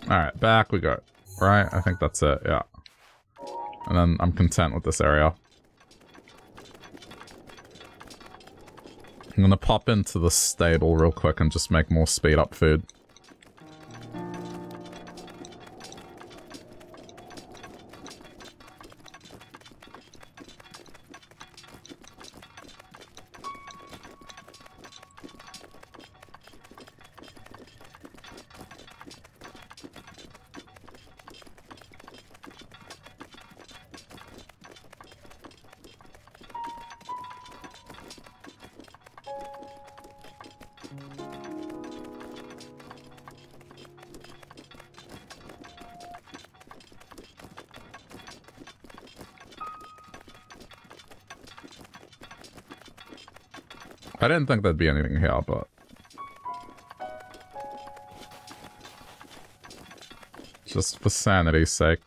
Alright, back we go. Right? I think that's it, yeah. And then I'm content with this area. I'm gonna pop into the stable real quick and just make more speed up food. Didn't think there'd be anything here, but... Just for sanity's sake.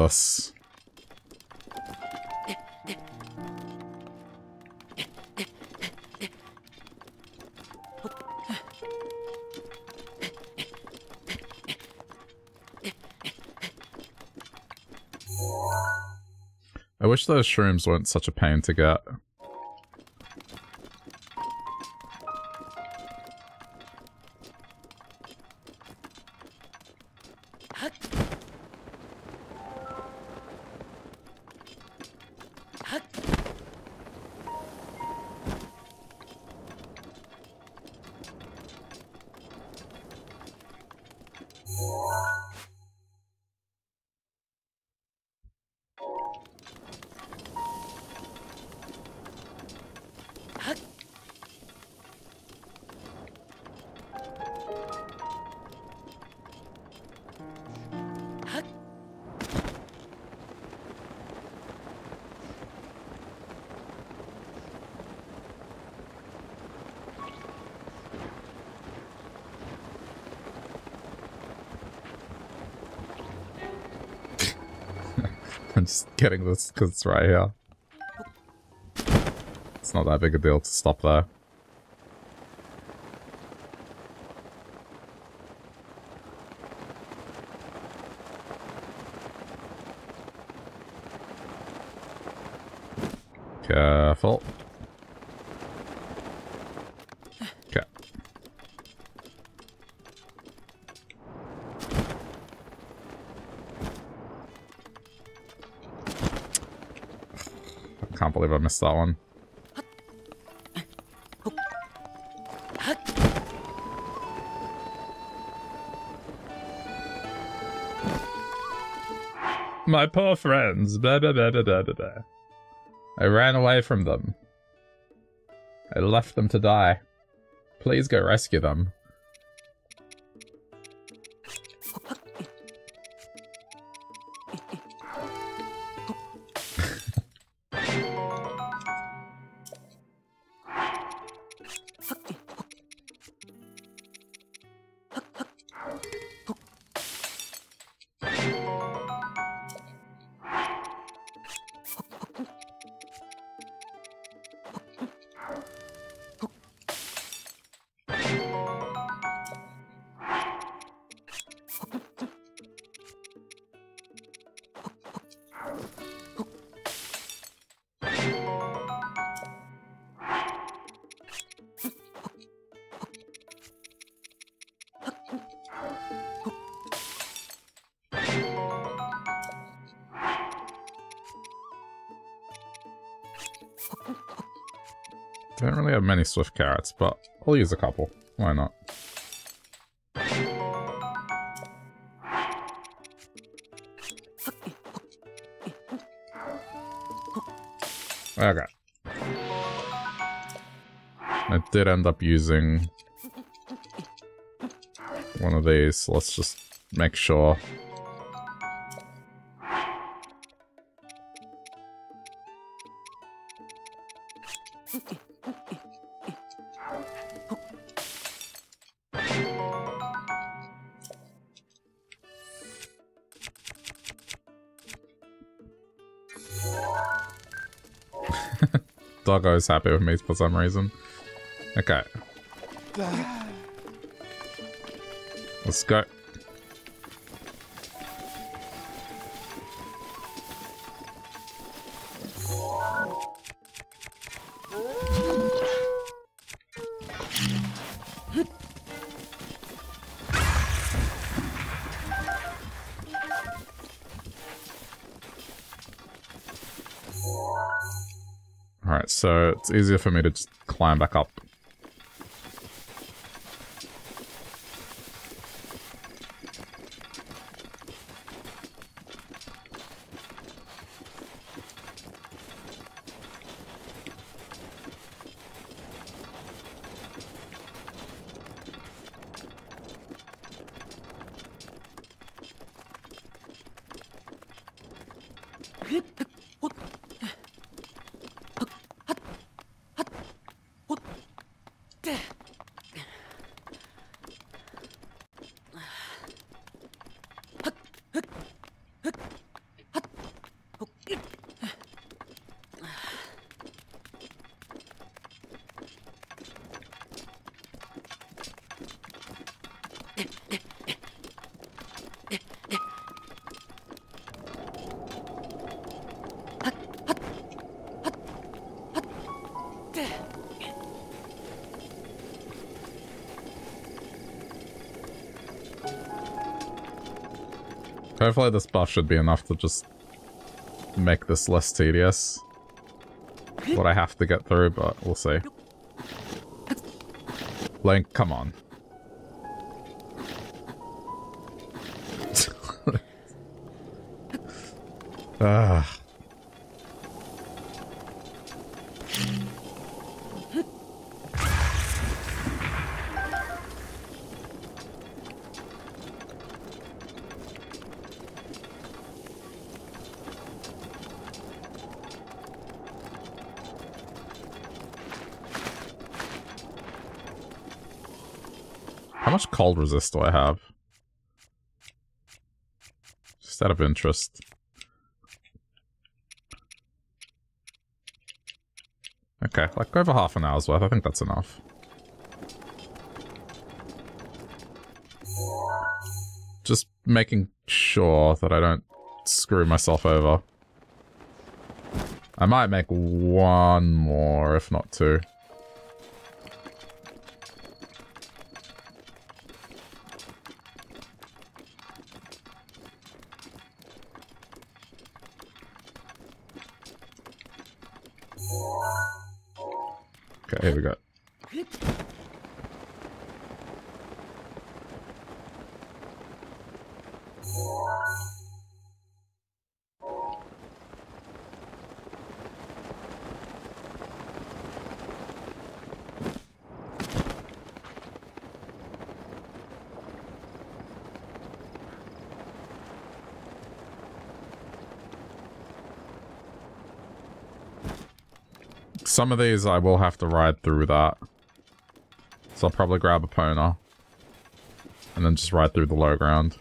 This. I wish those shrooms weren't such a pain to get. Because it's right here. It's not that big a deal to stop there. Missed that one. My poor friends. I ran away from them. I left them to die. Please go rescue them. Many swift carrots, but I'll use a couple. Why not? Okay. I did end up using one of these. Let's just make sure. Doggo's happy with me for some reason. Okay. Let's go. It's easier for me to just climb back up. Hopefully this buff should be enough to just make this less tedious. What I have to get through, but we'll see. Link, come on. ah. Cold resist do I have? Just out of interest. Okay, like over half an hour's worth. I think that's enough. Just making sure that I don't screw myself over. I might make one more, if not two. Some of these I will have to ride through that. So I'll probably grab Epona. And then just ride through the low ground.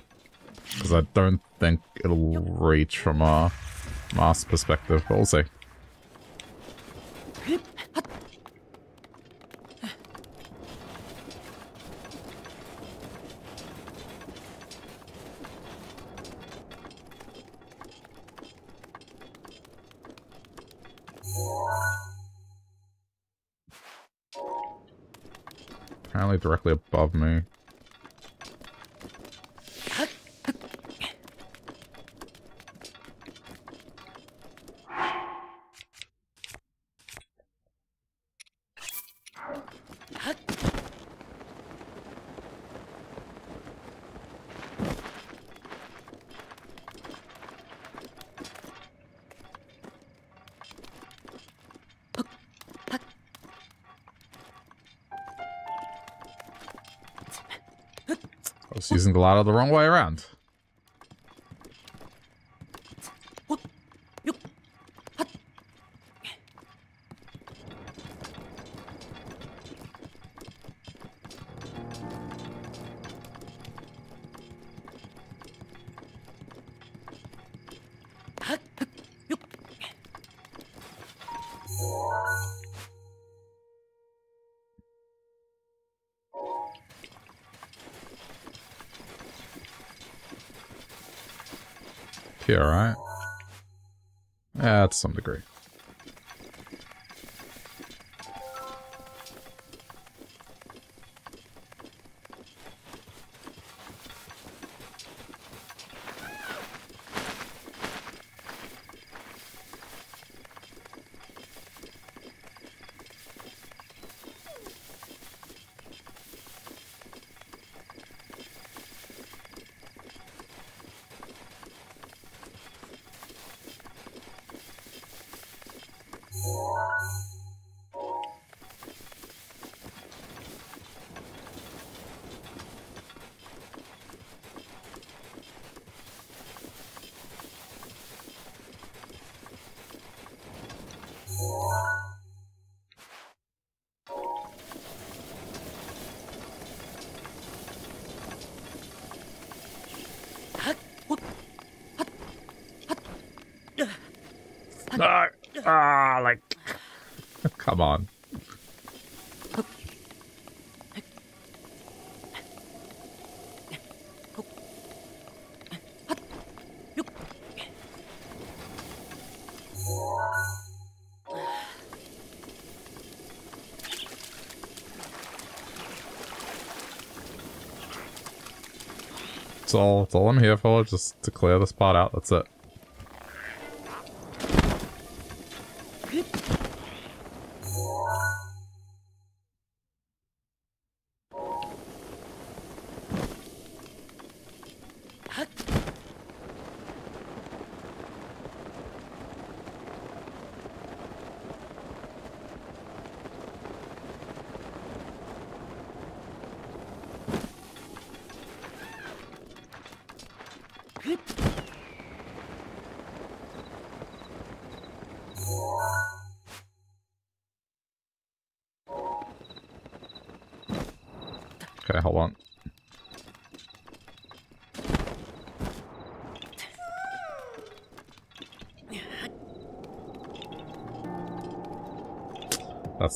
Because I don't think it'll reach from a mass perspective, but we'll see. Directly above me. Was of the wrong way around. Here, right? Yeah, to some degree. Ah, like, come on. That's all, that's all I'm here for, just to clear this part out, that's it.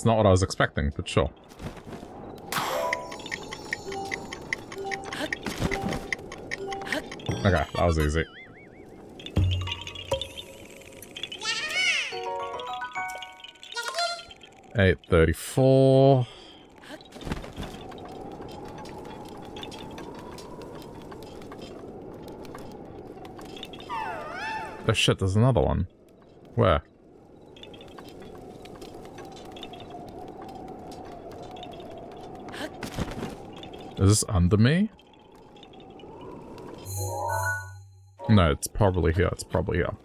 That's not what I was expecting, but sure. Okay, that was easy. Eight thirty-four. Oh shit, there's another one. Where? Is this under me? No, it's probably here. It's probably here.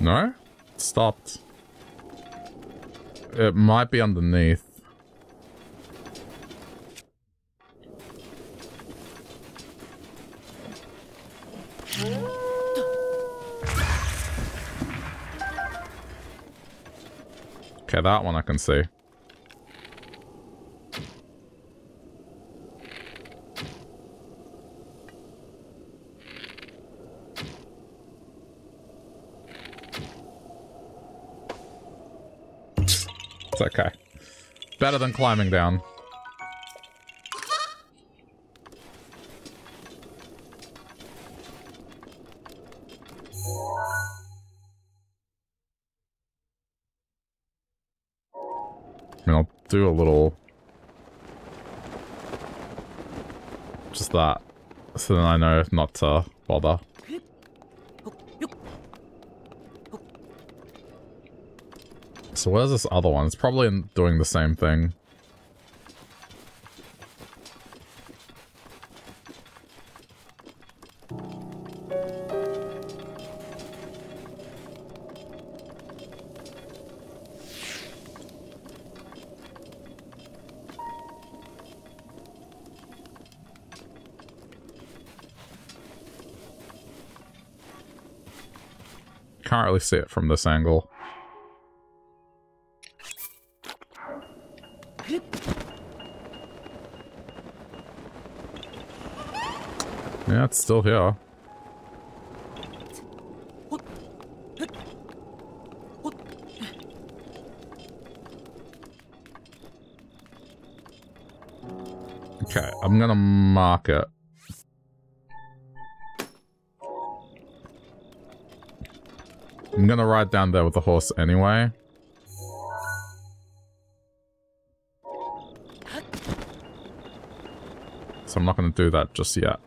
No? It stopped. It might be underneath. Okay, that one I can see. I'm climbing down. I mean, I'll do a little... Just that. So then I know not to bother. So where's this other one? It's probably doing the same thing. See it from this angle. Yeah, it's still here. Okay, I'm gonna mark it. I'm gonna ride down there with the horse anyway. So I'm not gonna do that just yet.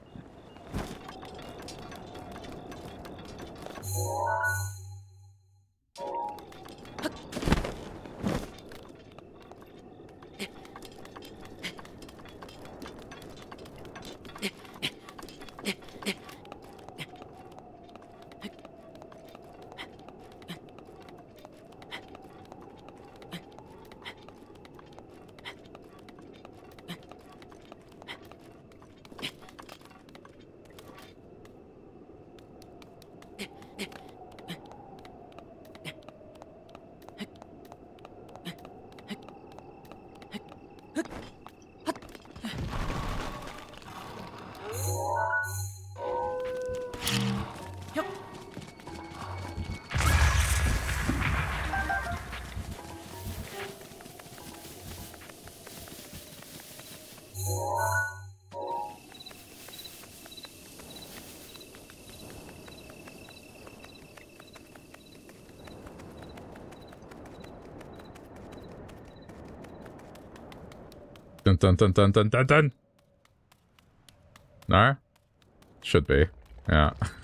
Dun dun dun dun dun dun dun. No? Should be. Yeah.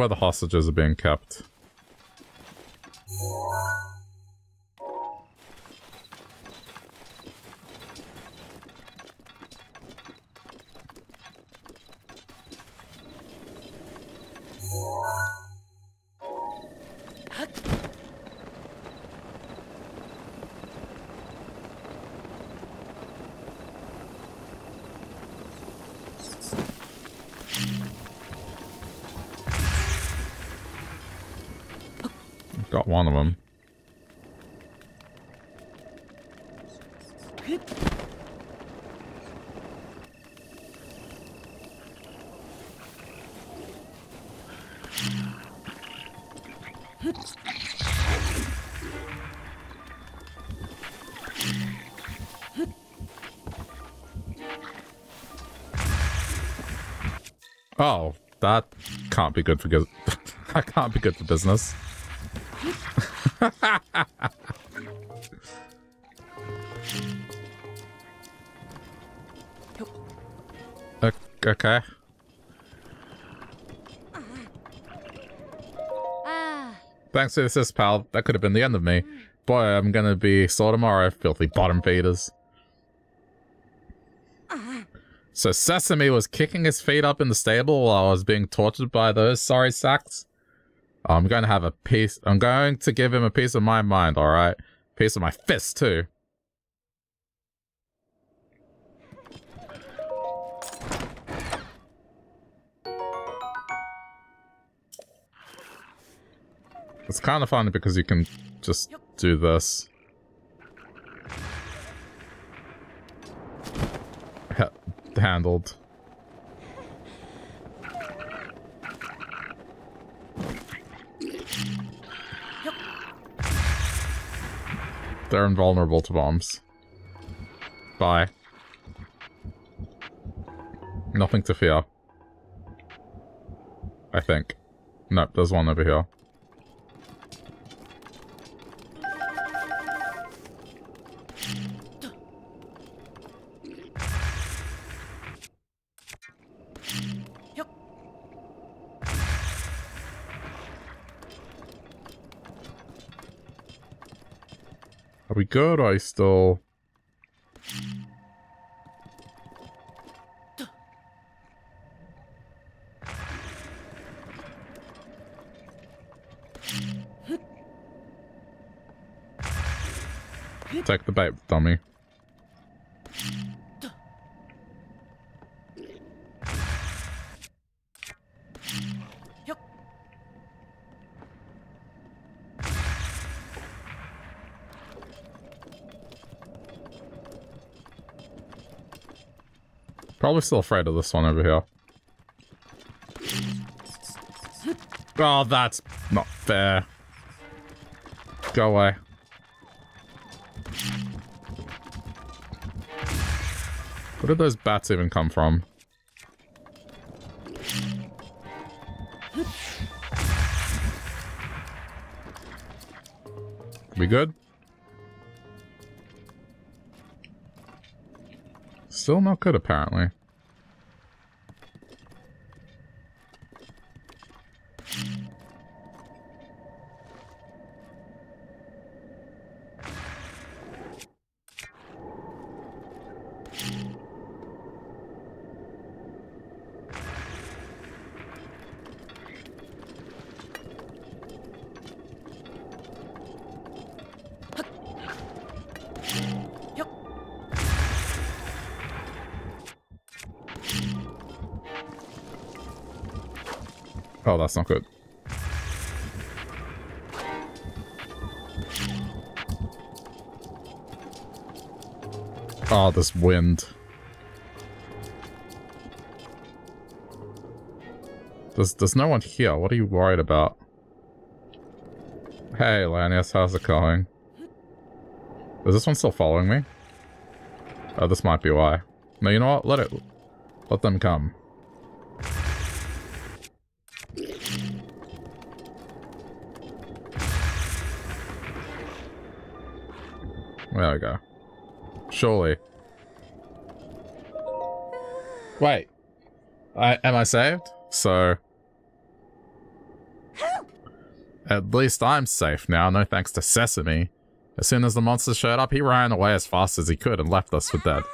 where the hostages are being kept. Be good for good. that can't be good for business. okay. Thanks to this, pal. That could have been the end of me. Boy, I'm gonna be sore tomorrow, filthy bottom feeders. So Sesame was kicking his feet up in the stable while I was being tortured by those sorry sacks? I'm going to have a piece. I'm going to give him a piece of my mind, alright? Piece of my fist, too. It's kind of funny because you can just do this. Handled. They're invulnerable to bombs. Bye. Nothing to fear. I think. Nope, there's one over here. Good I still... Take the bait, dummy. Probably still afraid of this one over here. Oh, that's not fair. Go away. Where did those bats even come from? We good? Still not good, apparently. Oh, that's not good. Oh, this wind. There's, there's no one here. What are you worried about? Hey, Lanius, how's it going? Is this one still following me? Oh, this might be why. No, you know what? Let it... Let them come. There we go. Surely. Wait. I am I saved? So at least I'm safe now, no thanks to Sesame. As soon as the monster showed up, he ran away as fast as he could and left us for dead.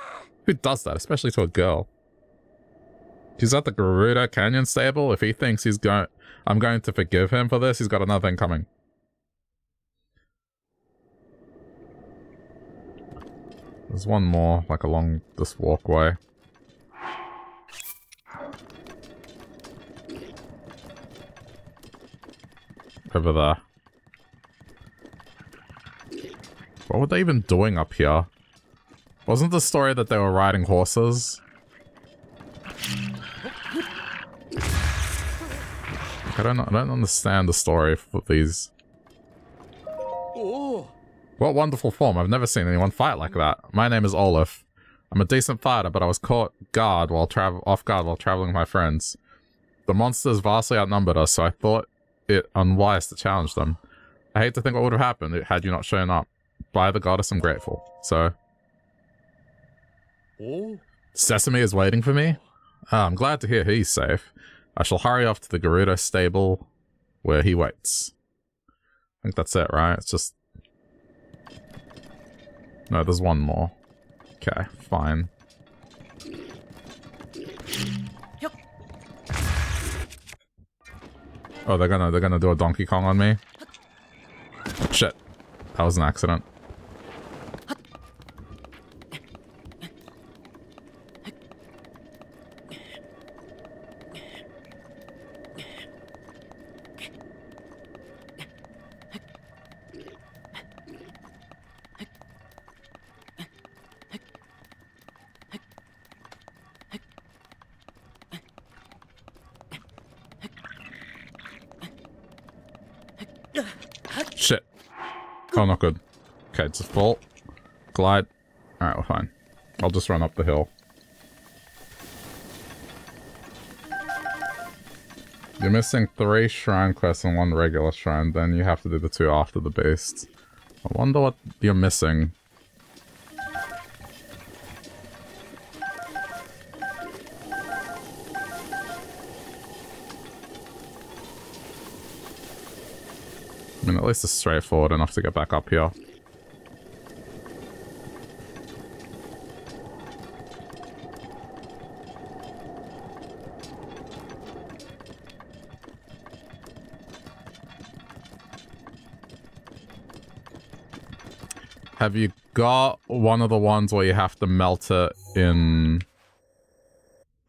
Who does that, especially to a girl? He's at the Gerudo Canyon stable. If he thinks he's going, I'm going to forgive him for this, he's got another thing coming. There's one more, like along this walkway. Over there. What were they even doing up here? Wasn't the story that they were riding horses? I don't I don't understand the story for these what wonderful form. I've never seen anyone fight like that. My name is Olaf. I'm a decent fighter, but I was caught guard while travel off guard while traveling with my friends. The monsters vastly outnumbered us, so I thought it unwise to challenge them. I hate to think what would have happened had you not shown up. By the goddess, I'm grateful. So... Sesame is waiting for me? Oh, I'm glad to hear he's safe. I shall hurry off to the Gerudo stable where he waits. I think that's it, right? It's just no, there's one more. Okay, fine. Oh, they're gonna they're gonna do a Donkey Kong on me. Shit, that was an accident. not good. Okay, it's a fault. Glide. Alright, we're fine. I'll just run up the hill. You're missing three shrine quests and one regular shrine, then you have to do the two after the beast. I wonder what you're missing. Least it's straightforward enough to get back up here. Have you got one of the ones where you have to melt it in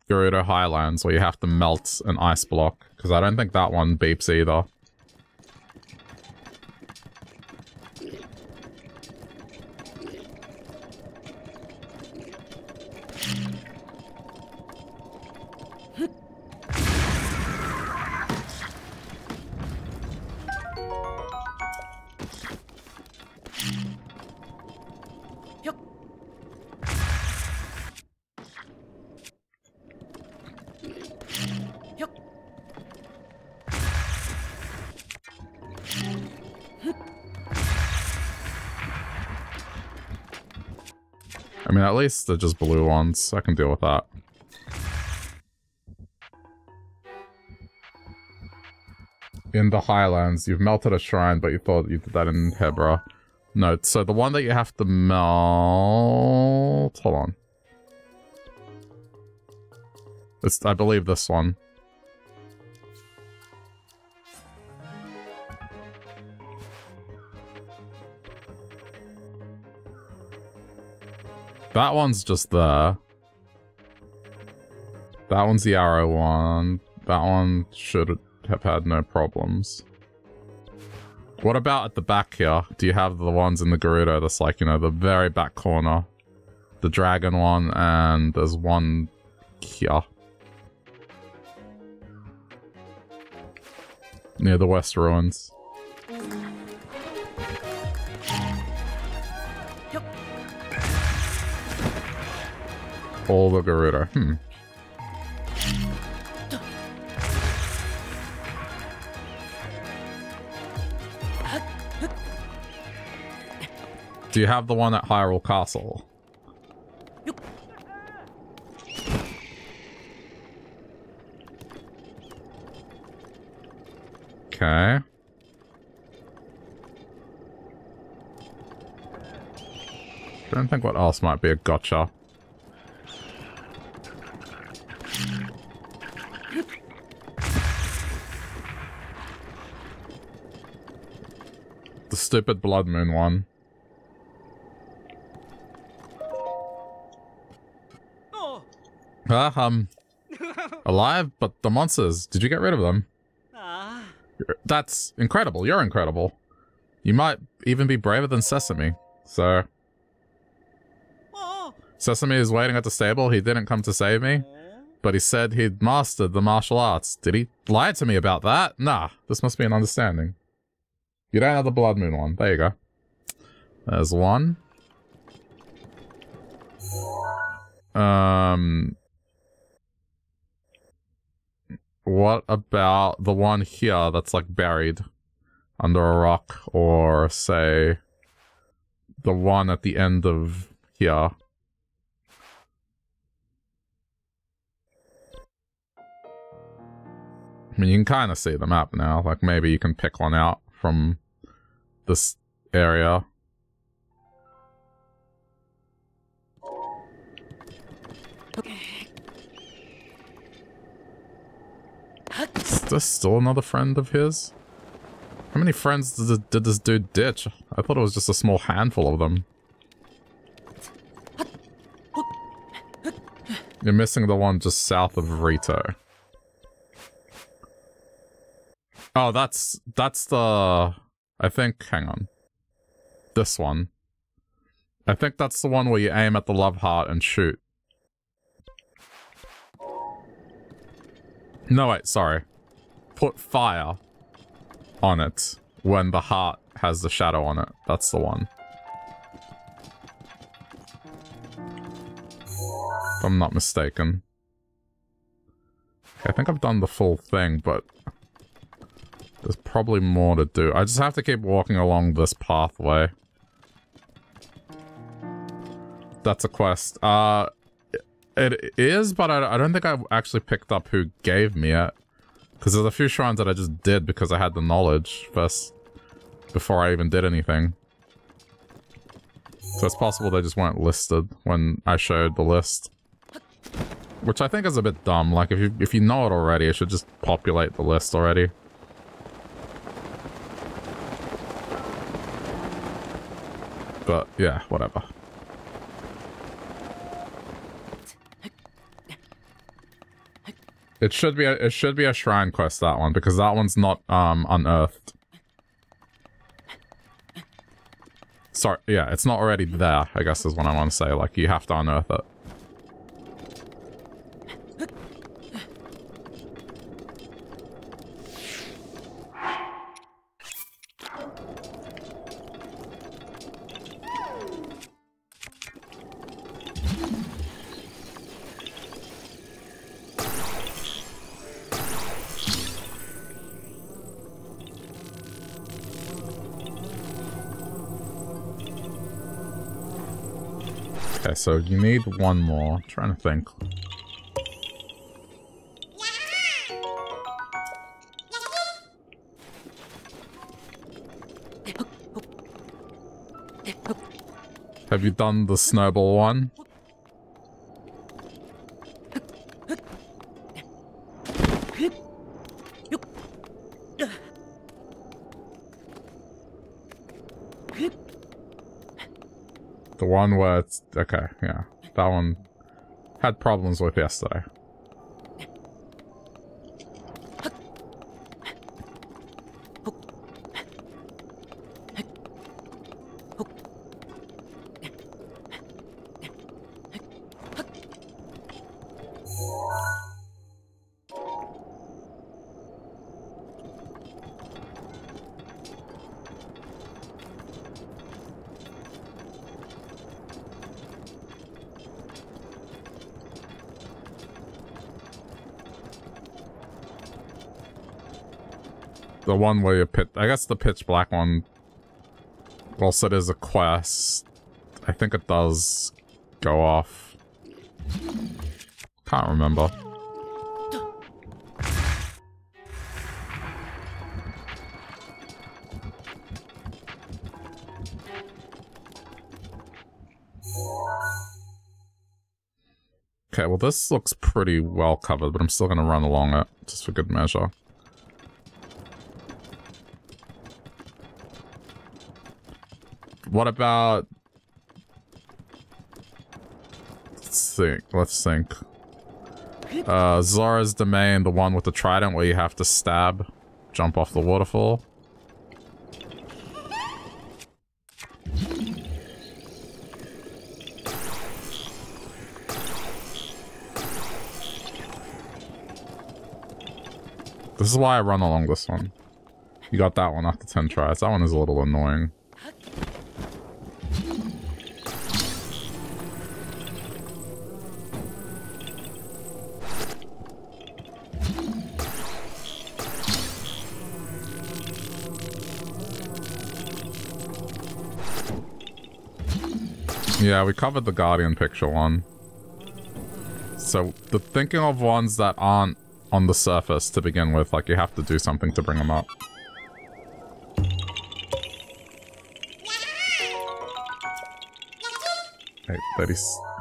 Gerudo Highlands, where you have to melt an ice block? Because I don't think that one beeps either. Least they're just blue ones. I can deal with that. In the Highlands, you've melted a shrine, but you thought you did that in Hebra. No, so the one that you have to melt... Hold on. It's, I believe this one. That one's just there. That one's the arrow one. That one should have had no problems. What about at the back here? Do you have the ones in the Gerudo that's like, you know, the very back corner? The dragon one, and there's one here. Near the west ruins. All the Gerudo. Hmm. Do you have the one at Hyrule Castle? Okay. Don't think what else might be a gotcha. Stupid Blood Moon one. Oh. Um, alive, but the monsters, did you get rid of them? Ah. That's incredible. You're incredible. You might even be braver than Sesame, so... Oh. Sesame is waiting at the stable. He didn't come to save me, but he said he'd mastered the martial arts. Did he lie to me about that? Nah, this must be an understanding. You don't have the Blood Moon one. There you go. There's one. Um... What about the one here that's like buried under a rock or say the one at the end of here? I mean, you can kind of see the map now. Like, maybe you can pick one out from this area. Is this still another friend of his? How many friends did, did this dude ditch? I thought it was just a small handful of them. You're missing the one just south of Rito. Oh, that's that's the I think hang on. This one. I think that's the one where you aim at the love heart and shoot. No wait, sorry. Put fire on it when the heart has the shadow on it. That's the one. If I'm not mistaken. I think I've done the full thing, but there's probably more to do. I just have to keep walking along this pathway. That's a quest. Uh, it is, but I, don't think I actually picked up who gave me it. Because there's a few shrines that I just did because I had the knowledge first, before I even did anything. So it's possible they just weren't listed when I showed the list. Which I think is a bit dumb. Like, if you, if you know it already, it should just populate the list already. But, yeah, whatever. It should be a, it should be a shrine quest, that one, because that one's not, um, unearthed. Sorry, yeah, it's not already there, I guess is what I want to say. Like, you have to unearth it. So you need one more. I'm trying to think. Have you done the snowball one? One where it's... Okay, yeah. That one had problems with yesterday. One where you pit... I guess the pitch black one also there's a quest. I think it does go off. Can't remember. Okay, well this looks pretty well covered, but I'm still going to run along it, just for good measure. What about... Let's think. Let's think. Uh, Zora's Domain, the one with the trident where you have to stab, jump off the waterfall. This is why I run along this one. You got that one after 10 tries. That one is a little annoying. Yeah, we covered the Guardian picture one. So, the thinking of ones that aren't on the surface to begin with, like you have to do something to bring them up. Hey,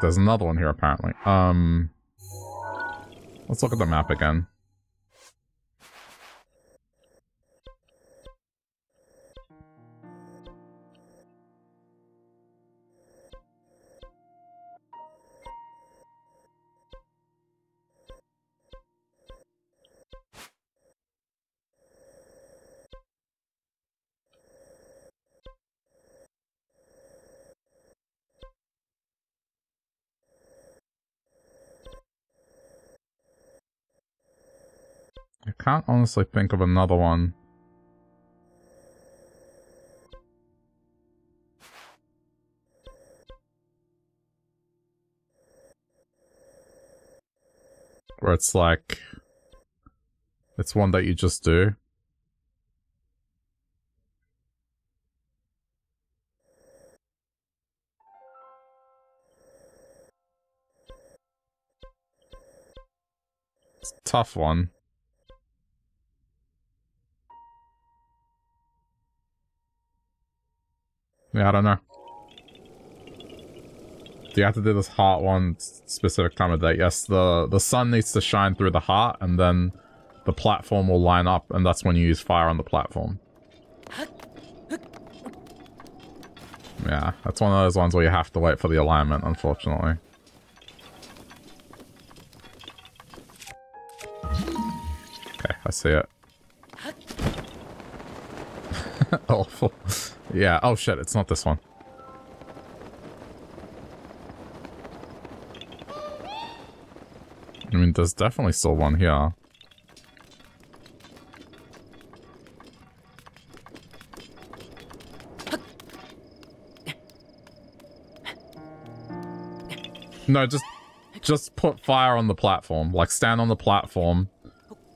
there's another one here apparently. Um, let's look at the map again. Can't honestly think of another one. Where it's like... It's one that you just do. Tough one. Yeah, I don't know. Do you have to do this heart one specific time of day? Yes, the, the sun needs to shine through the heart, and then the platform will line up, and that's when you use fire on the platform. Yeah, that's one of those ones where you have to wait for the alignment, unfortunately. Okay, I see it. Awful. Yeah, oh shit, it's not this one. I mean, there's definitely still one here. No, just just put fire on the platform. Like stand on the platform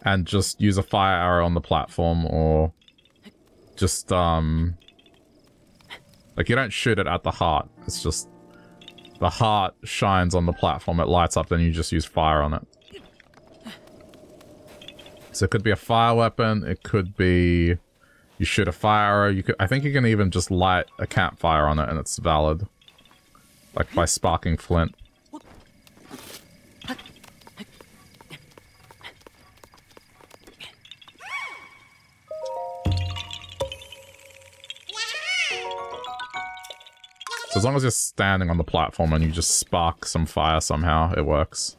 and just use a fire arrow on the platform or just um like you don't shoot it at the heart. It's just the heart shines on the platform, it lights up, then you just use fire on it. So it could be a fire weapon, it could be you shoot a fire you could I think you can even just light a campfire on it and it's valid. Like by sparking flint. As long as you're standing on the platform and you just spark some fire somehow, it works.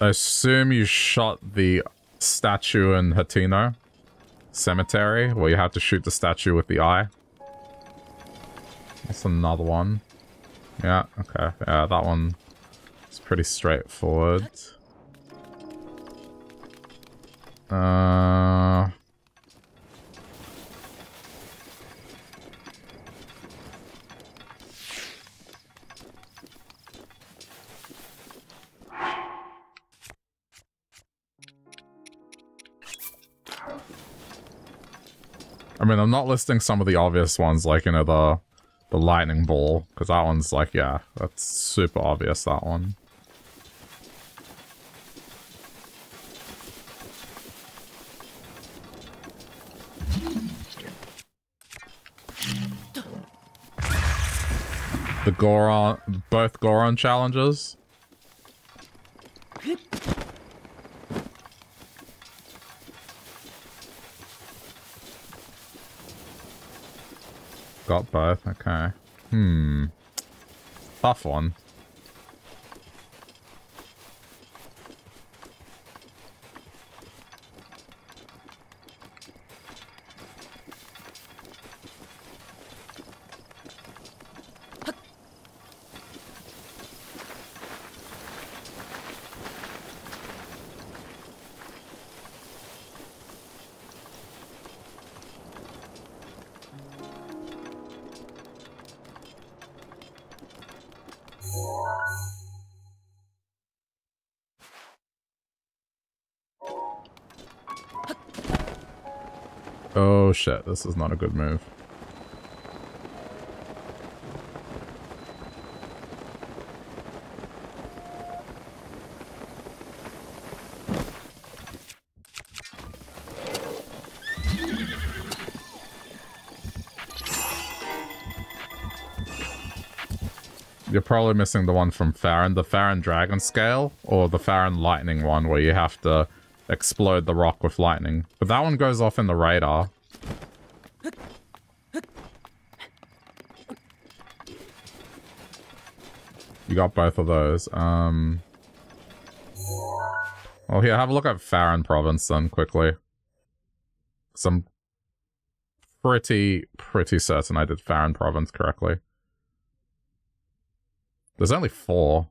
I assume you shot the statue in Hateno Cemetery, where you have to shoot the statue with the eye. That's another one. Yeah, okay. Yeah, that one is pretty straightforward. Uh... I mean, I'm not listing some of the obvious ones, like, you know, the the lightning ball, because that one's like, yeah, that's super obvious, that one. The Goron, both Goron challenges. Got both, okay. Hmm. Tough one. Shit, this is not a good move. You're probably missing the one from Faron, the Faron Dragon Scale, or the Faron Lightning one, where you have to explode the rock with lightning. But that one goes off in the radar. You got both of those. Um... Well, here, have a look at Faron Province then, quickly. Some pretty, pretty certain I did Faron Province correctly. There's only four.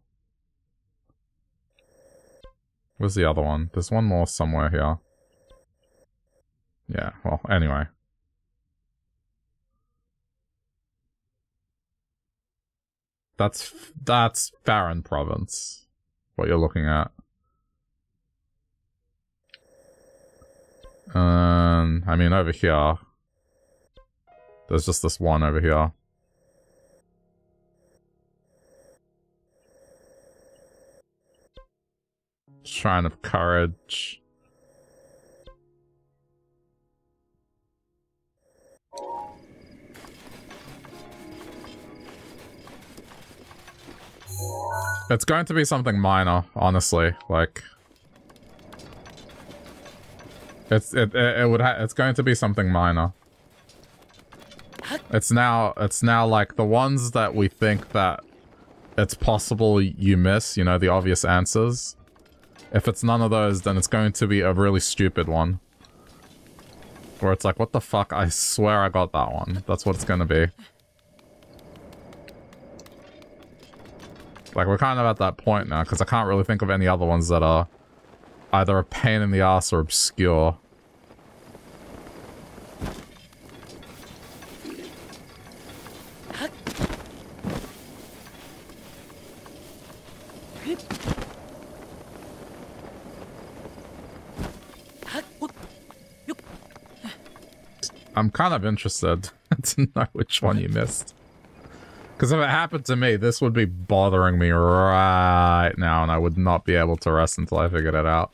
Where's the other one? There's one more somewhere here. Yeah, well, anyway. That's, that's Faron Province. What you're looking at. Um, I mean, over here. There's just this one over here. Shrine of Courage. It's going to be something minor, honestly. Like, it's it it, it would it's going to be something minor. It's now it's now like the ones that we think that it's possible you miss, you know, the obvious answers. If it's none of those, then it's going to be a really stupid one. Where it's like, what the fuck? I swear I got that one. That's what it's gonna be. Like, we're kind of at that point now, because I can't really think of any other ones that are either a pain in the ass or obscure. I'm kind of interested to know which one you missed. Because if it happened to me, this would be bothering me right now, and I would not be able to rest until I figured it out.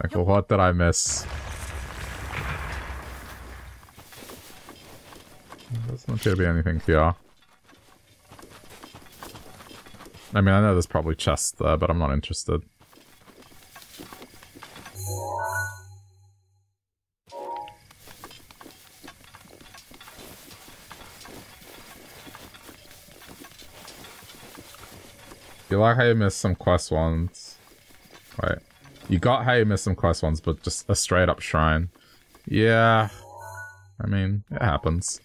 Like, well, what did I miss? Doesn't appear to be anything here. I mean, I know there's probably chests there, but I'm not interested. You like how you missed some quest ones. Wait. You got how you missed some quest ones, but just a straight up shrine. Yeah. I mean, it happens.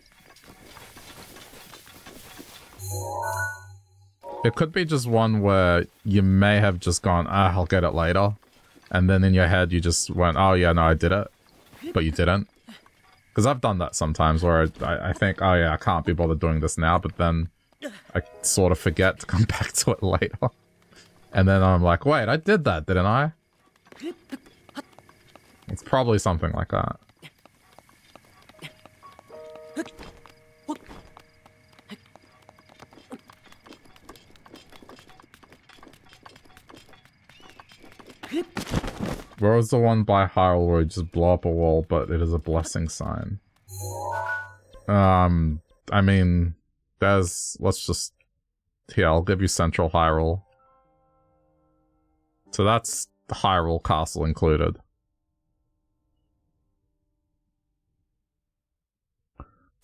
It could be just one where you may have just gone, ah, I'll get it later. And then in your head you just went, oh yeah, no, I did it. But you didn't. Because I've done that sometimes where I, I think, oh yeah, I can't be bothered doing this now, but then I sort of forget to come back to it later. And then I'm like, wait, I did that, didn't I? It's probably something like that. Where was the one by Hyrule where you just blow up a wall, but it is a blessing sign? Um, I mean, there's, let's just, here, I'll give you Central Hyrule. So that's Hyrule Castle included.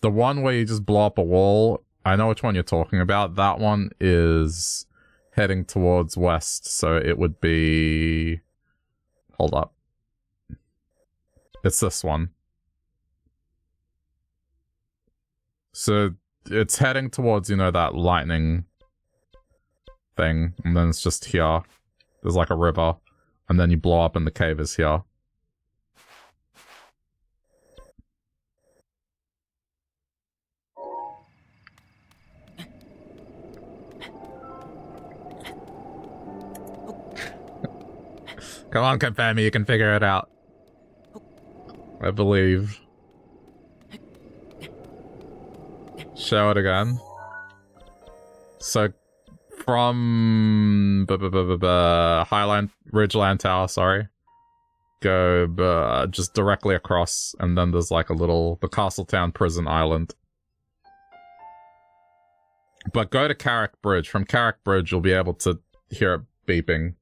The one where you just blow up a wall, I know which one you're talking about. That one is heading towards west, so it would be... Hold up. It's this one. So it's heading towards, you know, that lightning thing. And then it's just here. There's like a river. And then you blow up and the cave is here. Come on, confirm me, you can figure it out. I believe. Show it again. So, from Highland Ridgeland Tower, sorry, go uh, just directly across, and then there's like a little the Castletown Prison Island. But go to Carok Bridge. From Carok Bridge, you'll be able to hear it beeping.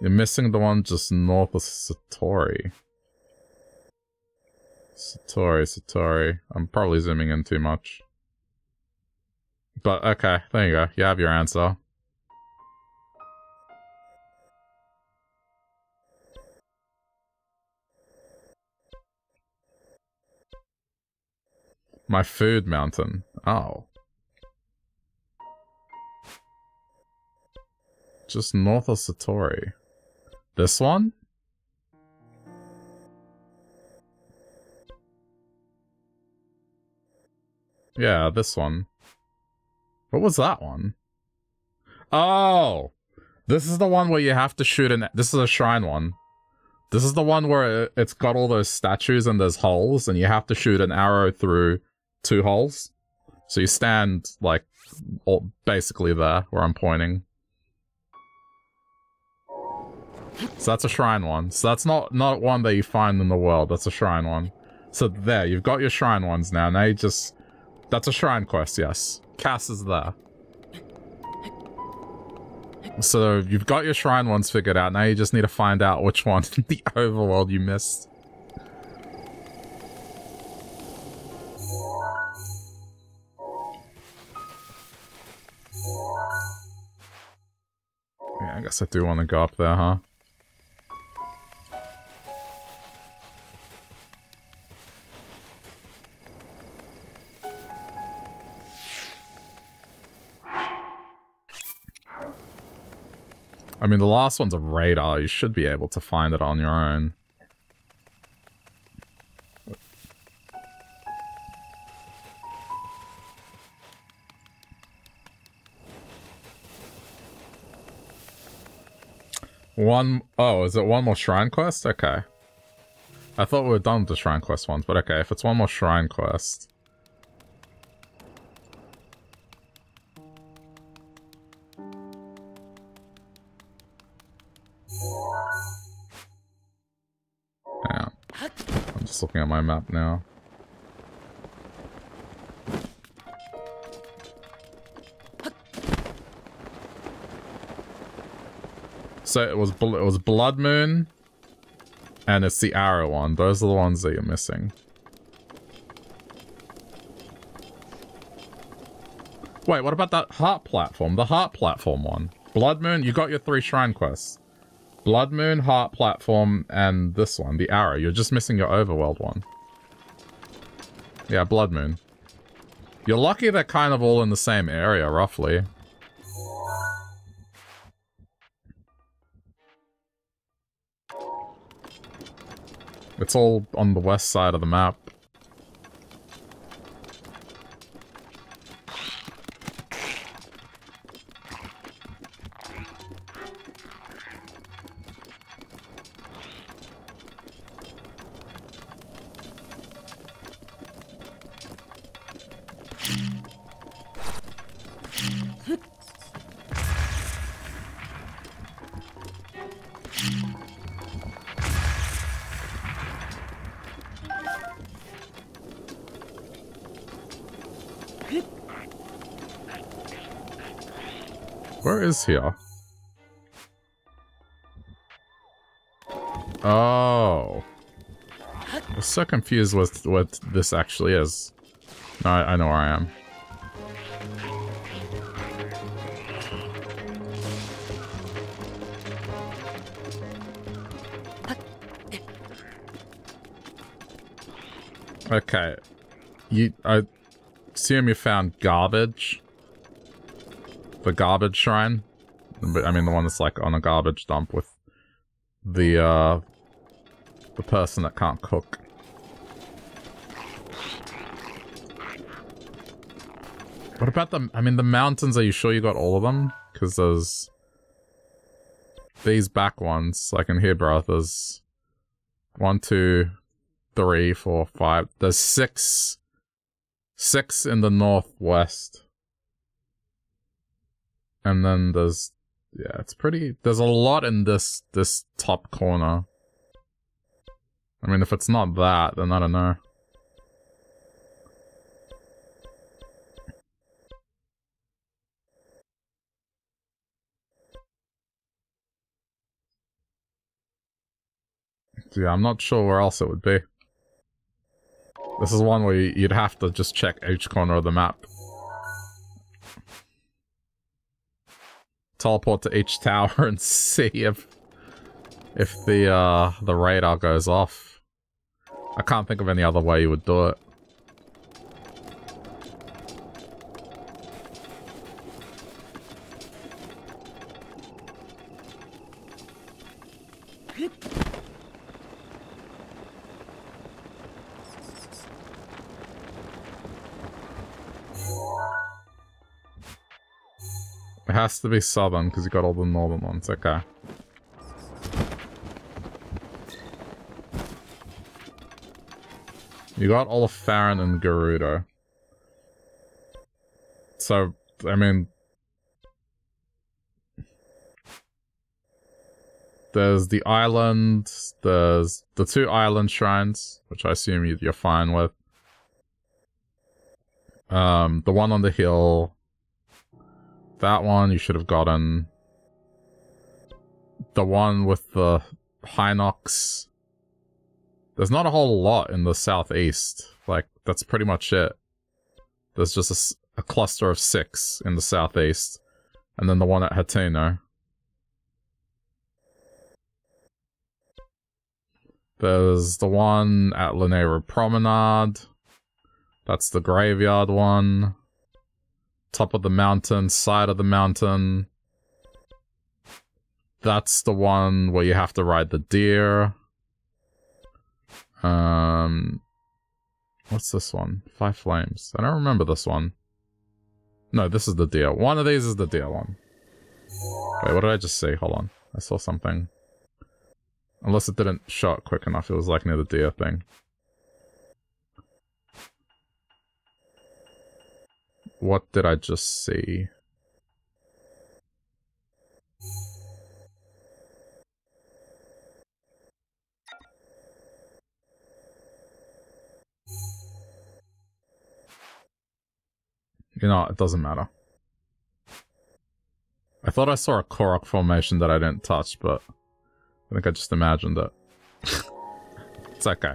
You're missing the one just north of Satori. Satori, Satori. I'm probably zooming in too much. But, okay, there you go. You have your answer. My food mountain. Oh. Just north of Satori. This one? Yeah, this one. What was that one? Oh! This is the one where you have to shoot an... This is a shrine one. This is the one where it's got all those statues and there's holes, and you have to shoot an arrow through two holes. So you stand, like, all, basically there, where I'm pointing. So that's a shrine one. So that's not, not one that you find in the world, that's a shrine one. So there, you've got your shrine ones now. Now you just... That's a shrine quest, yes. Kass is there. So you've got your shrine ones figured out. Now you just need to find out which one in the overworld you missed. Yeah, I guess I do want to go up there, huh? I mean, the last one's a radar. You should be able to find it on your own. One, oh, is it one more shrine quest? Okay. I thought we were done with the shrine quest ones, but okay, if it's one more shrine quest. Just looking at my map now. So it was it was Blood Moon, and it's the Arrow one. Those are the ones that you're missing. Wait, what about that Heart platform? The Heart platform one. Blood Moon, you got your three shrine quests. Blood Moon, Heart Platform, and this one, the Arrow. You're just missing your Overworld one. Yeah, Blood Moon. You're lucky they're kind of all in the same area, roughly. It's all on the west side of the map. Here? Oh. I'm so confused with what this actually is. No, I, I know where I am. Okay. You, I assume you found garbage the garbage shrine. I mean the one that's like on a garbage dump with the uh the person that can't cook. What about the, I mean the mountains, are you sure you got all of them? Because there's these back ones, like in here, bro, there's one, two, three, four, five, there's six, six in the northwest. And then there's, yeah, it's pretty, there's a lot in this, this top corner. I mean, if it's not that, then I don't know. Yeah, I'm not sure where else it would be. This is one where you'd have to just check each corner of the map. Teleport to each tower and see if if the uh the radar goes off. I can't think of any other way you would do it. Has to be southern because you got all the northern ones. Okay. You got Faron and Gerudo. So, I mean... There's the island, there's the two island shrines, which I assume you're fine with. Um, the one on the hill, that one you should have gotten. The one with the Hinox. There's not a whole lot in the southeast. Like, that's pretty much it. There's just a, a cluster of six in the southeast. And then the one at Hateno. There's the one at Lanayru Promenade. That's the graveyard one top of the mountain, side of the mountain. That's the one where you have to ride the deer. Um, what's this one? Five Flames. I don't remember this one. No, this is the deer. One of these is the deer one. Wait, what did I just say? Hold on. I saw something. Unless it didn't show it quick enough. It was like near the deer thing. What did I just see? You know, it doesn't matter. I thought I saw a Korok formation that I didn't touch, but I think I just imagined it. it's okay.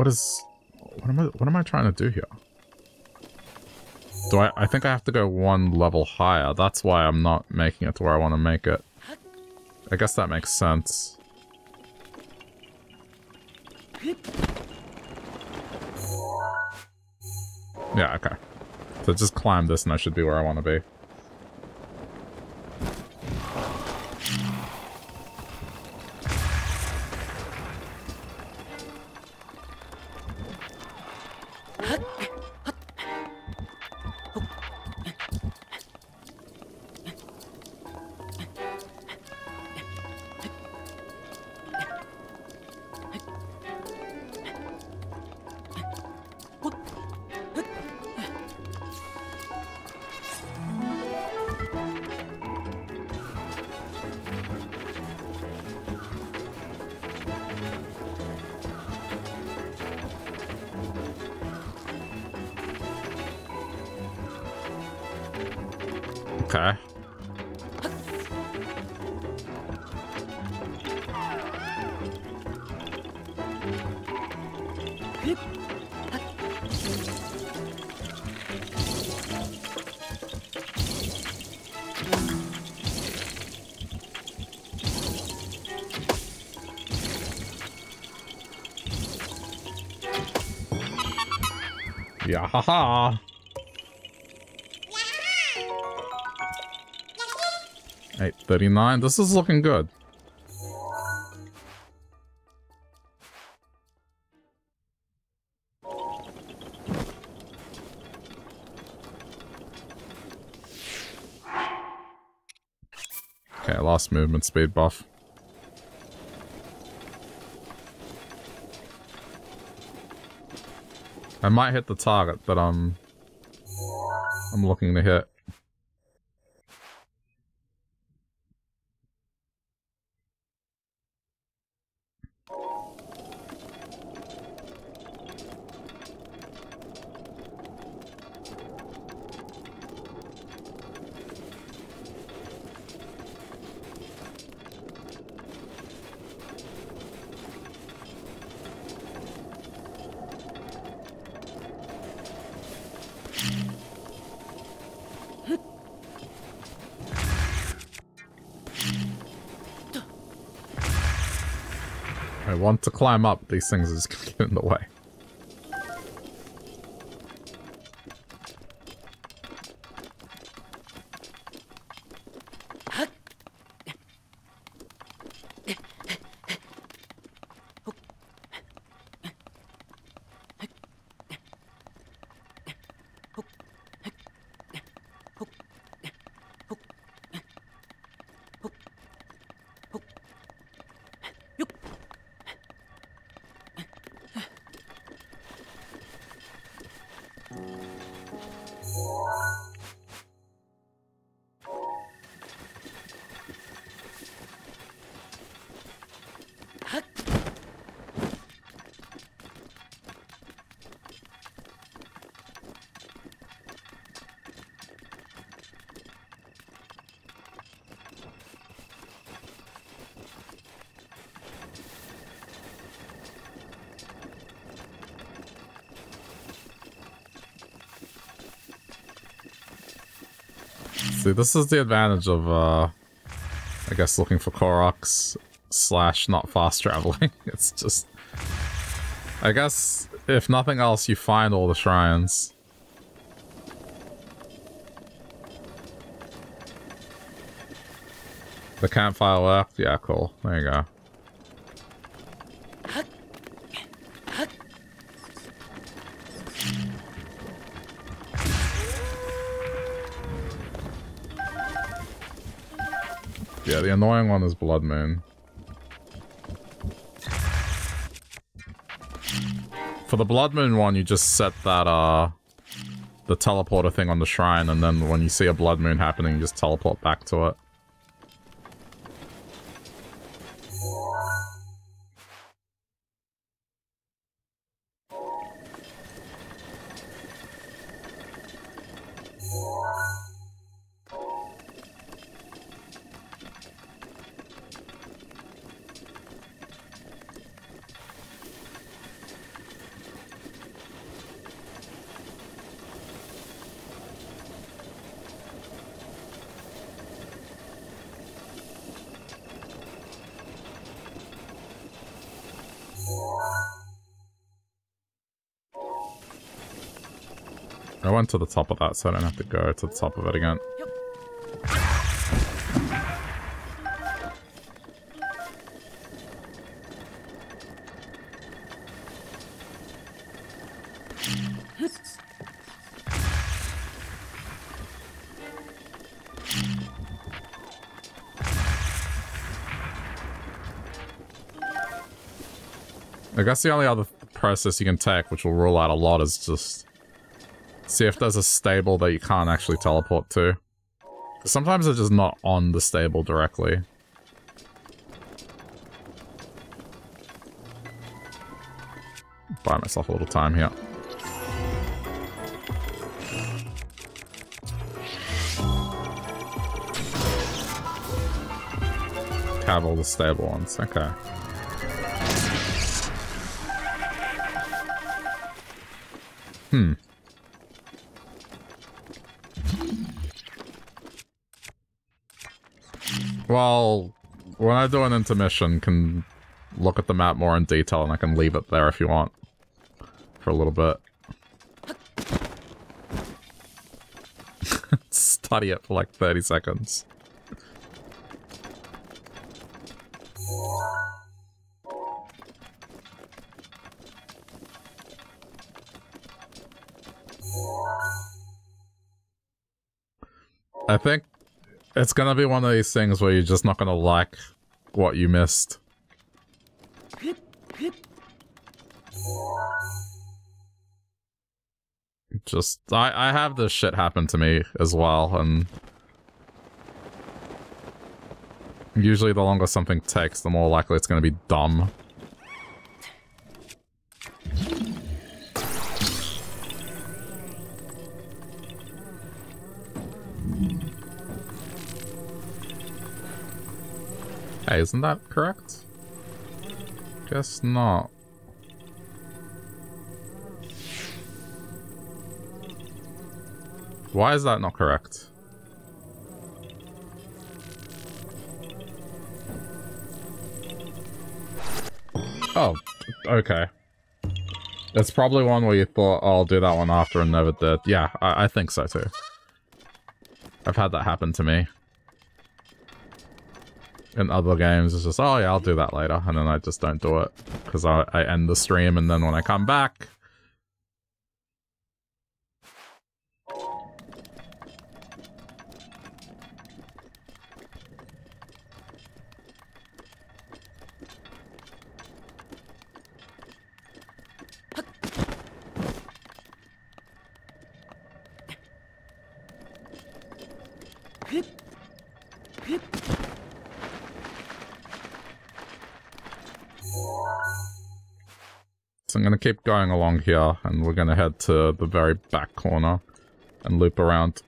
What is... What am I, what am I trying to do here? Do I... I think I have to go one level higher. That's why I'm not making it to where I want to make it. I guess that makes sense. Yeah, okay. So just climb this and I should be where I want to be. 839. This is looking good. Okay, I lost movement speed buff. I might hit the target that I'm um, I'm looking to hit. Climb up, these things just in the way. This is the advantage of, uh, I guess looking for Koroks slash not fast traveling. it's just, I guess, if nothing else, you find all the shrines. The campfire left? Yeah, cool. There you go. The annoying one is Blood Moon. For the Blood Moon one, you just set that, uh, the teleporter thing on the shrine, and then when you see a Blood Moon happening, you just teleport back to it. To the top of that, so I don't have to go to the top of it again. I guess the only other process you can take, which will rule out a lot, is just See if there's a stable that you can't actually teleport to. Sometimes they're just not on the stable directly. Buy myself a little time here. Have all the stable ones, okay. Well, when I do an intermission, can look at the map more in detail and I can leave it there if you want. For a little bit. Study it for like 30 seconds. I think it's gonna be one of these things where you're just not gonna like what you missed. Just, I, I have this shit happen to me as well, and... Usually the longer something takes, the more likely it's gonna be dumb. Isn't that correct? Guess not. Why is that not correct? Oh, okay. That's probably one where you thought, oh, I'll do that one after and never did. Yeah, I, I think so too. I've had that happen to me. In other games, it's just, oh yeah, I'll do that later. And then I just don't do it. Because I, I end the stream and then when I come back, keep going along here, and we're to head to the very back corner and loop around.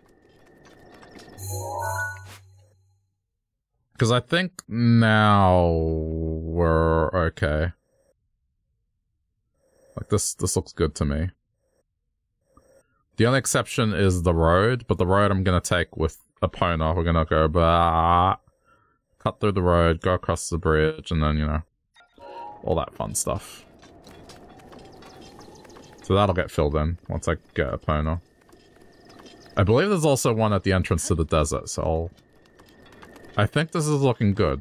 Because I think now we're okay. Like, this, this looks good to me. The only exception is the road, but the road I'm to take with Epona. We're to go, bah, cut through the road, go across the bridge, and then, you know, all that fun stuff. So that'll get filled in once I get Epona. I believe there's also one at the entrance to the desert, so I'll... I think this is looking good.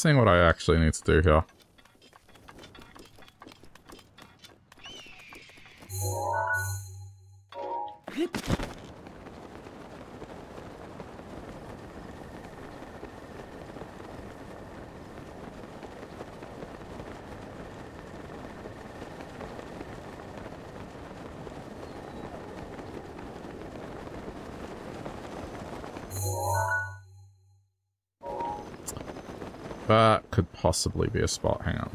Seeing what I actually need to do here. Possibly be a spot. Hang on.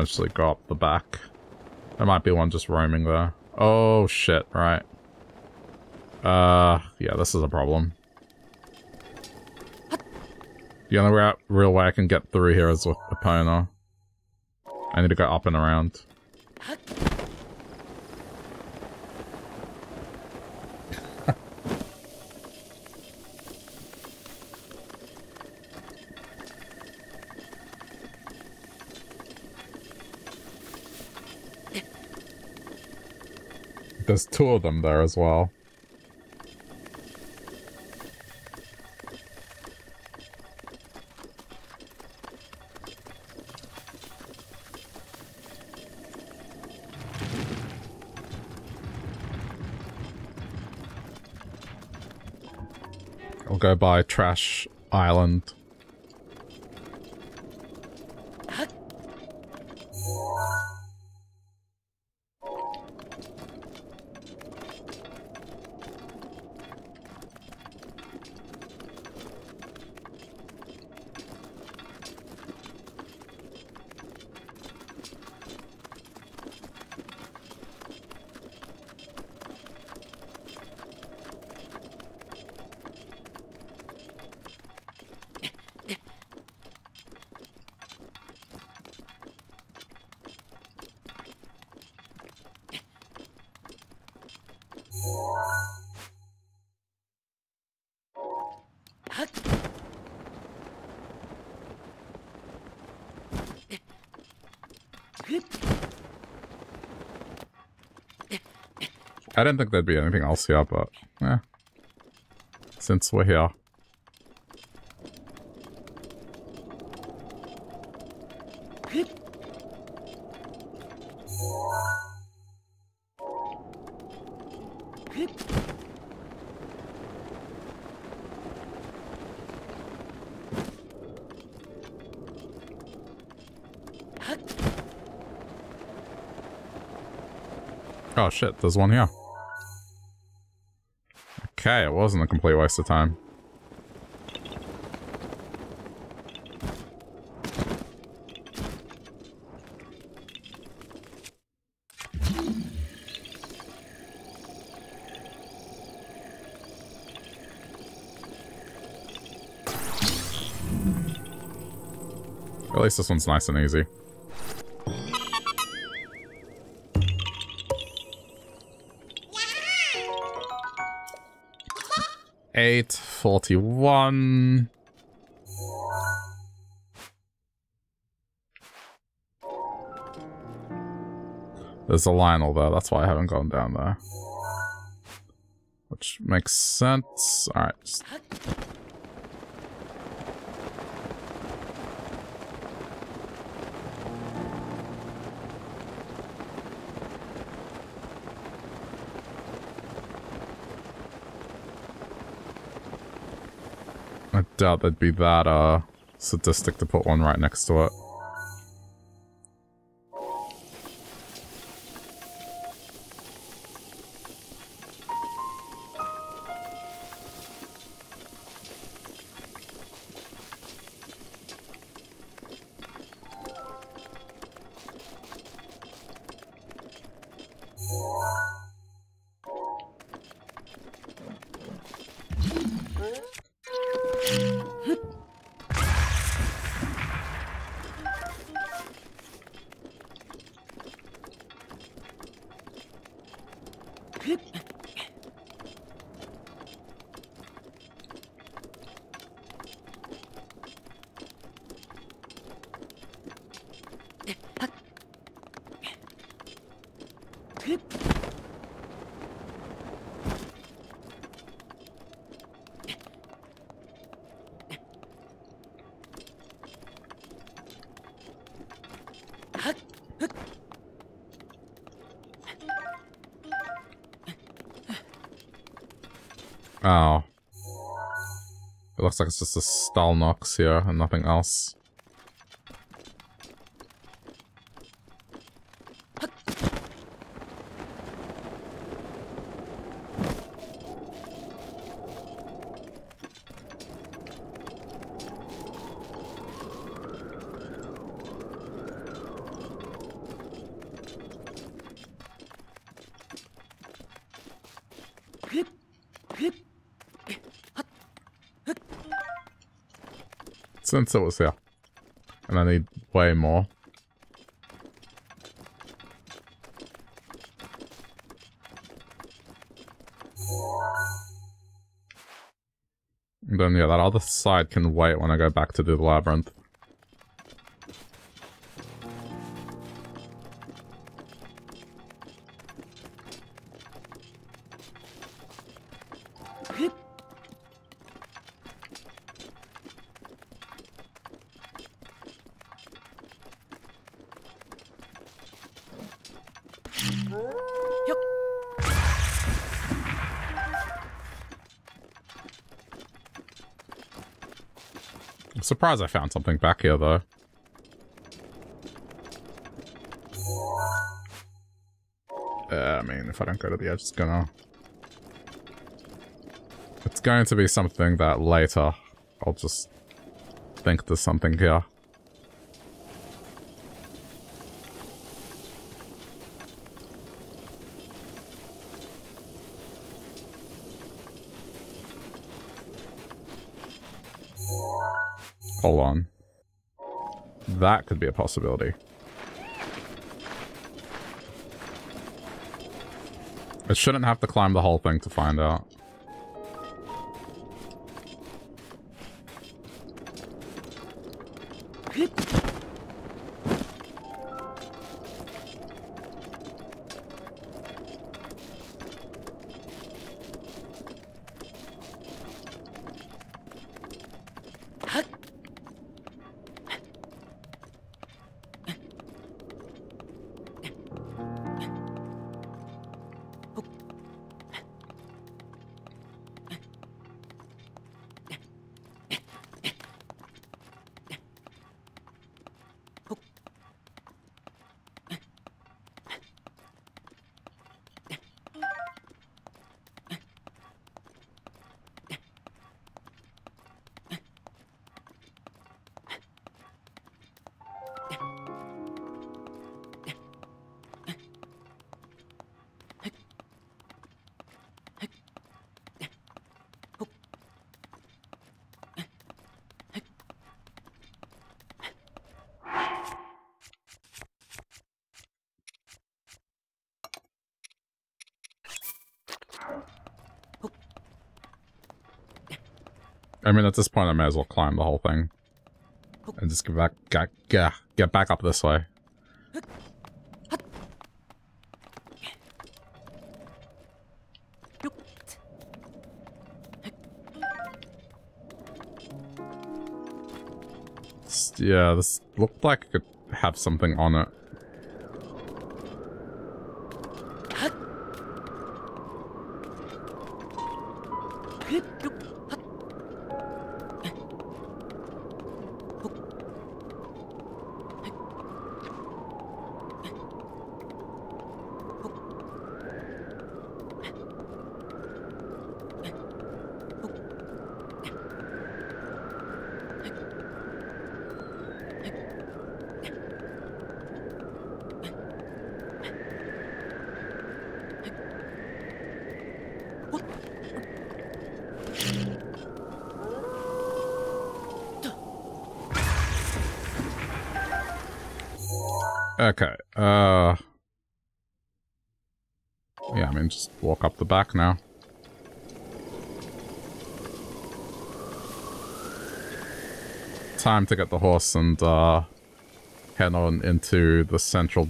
Eventually go up the back. There might be one just roaming there. Oh shit, right. Uh, yeah, this is a problem. The only way, real way I can get through here is with Epona. I need to go up and around. There's two of them there as well. I'll go by Trash Island. I didn't think there'd be anything else here, but yeah. Since we're here. Oh shit, there's one here. Okay, it wasn't a complete waste of time. At least this one's nice and easy. 841. There's a Lynel there, that's why I haven't gone down there. Which makes sense. Alright. Doubt they'd be that uh, sadistic to put one right next to it. Like it's just a Stalnox here and nothing else. Since it was here. And I need way more. And then, yeah, that other side can wait when I go back to do the labyrinth. Surprised I found something back here, though. Uh, I mean, if I don't go to the edge, it's gonna... It's going to be something that later I'll just think there's something here. That could be a possibility. I shouldn't have to climb the whole thing to find out. I mean, at this point, I may as well climb the whole thing. And just get back, get, get, get back up this way. Yeah, this looked like it could have something on it. Back now. Time to get the horse and, uh... Head on into the central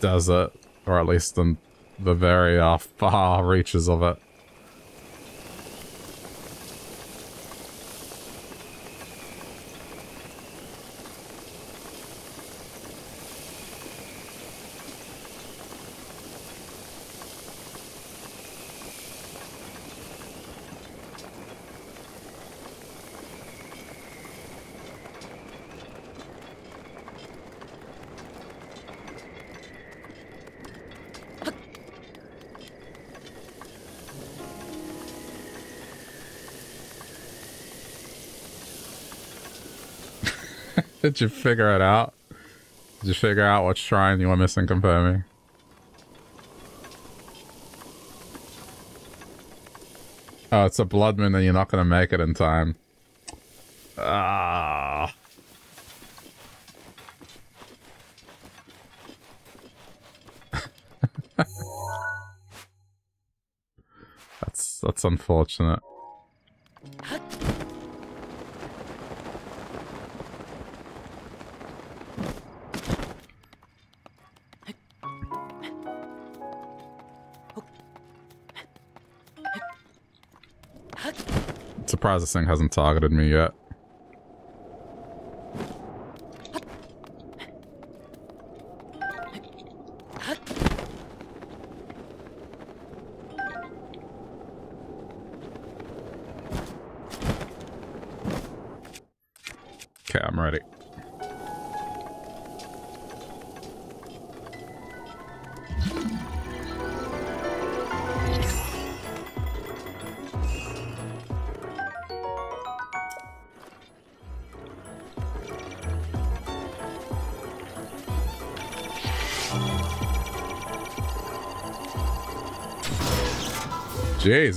desert, or at least in the very, uh, far reaches of it. Did you figure it out? Did you figure out what shrine you were missing confirming? Oh, it's a blood moon and you're not going to make it in time. Ah. that's that's unfortunate. Surprised this thing hasn't targeted me yet.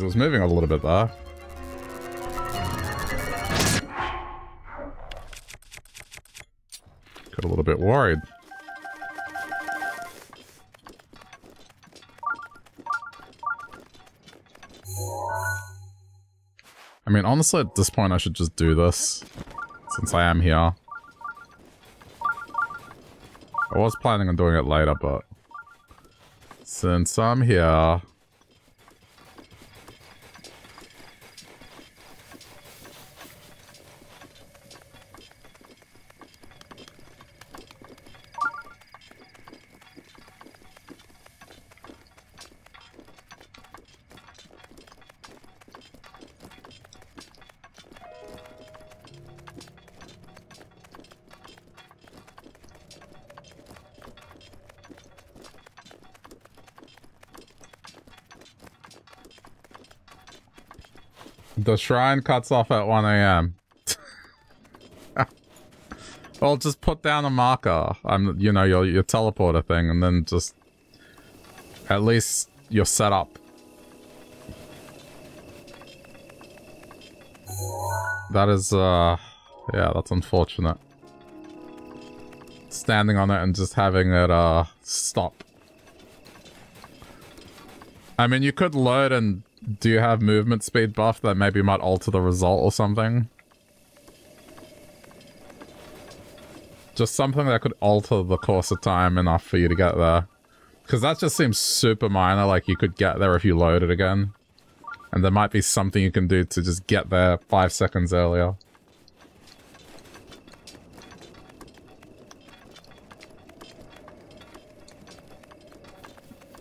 It was moving a little bit there. Got a little bit worried. I mean, honestly, at this point, I should just do this. Since I am here. I was planning on doing it later, but... Since I'm here... The shrine cuts off at 1 a.m. well, just put down a marker. I'm, you know, your your teleporter thing, and then just at least you're set up. That is, uh, yeah, that's unfortunate. Standing on it and just having it, uh, stop. I mean, you could load and do you have movement speed buff that maybe might alter the result or something? Just something that could alter the course of time enough for you to get there. Because that just seems super minor, like you could get there if you load it again. And there might be something you can do to just get there five seconds earlier.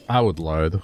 I would load.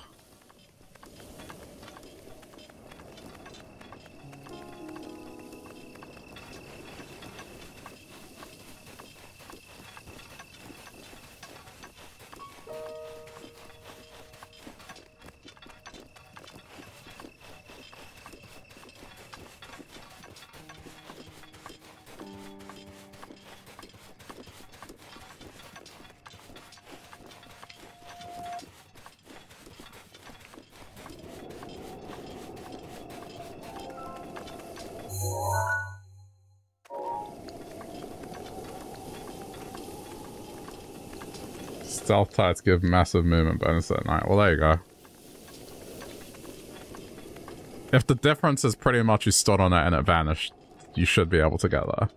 Stealth tights give massive movement bonus at night. Well, there you go. If the difference is pretty much you stood on it and it vanished, you should be able to get there.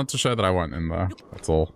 Wanted to show that I went in there. That's all.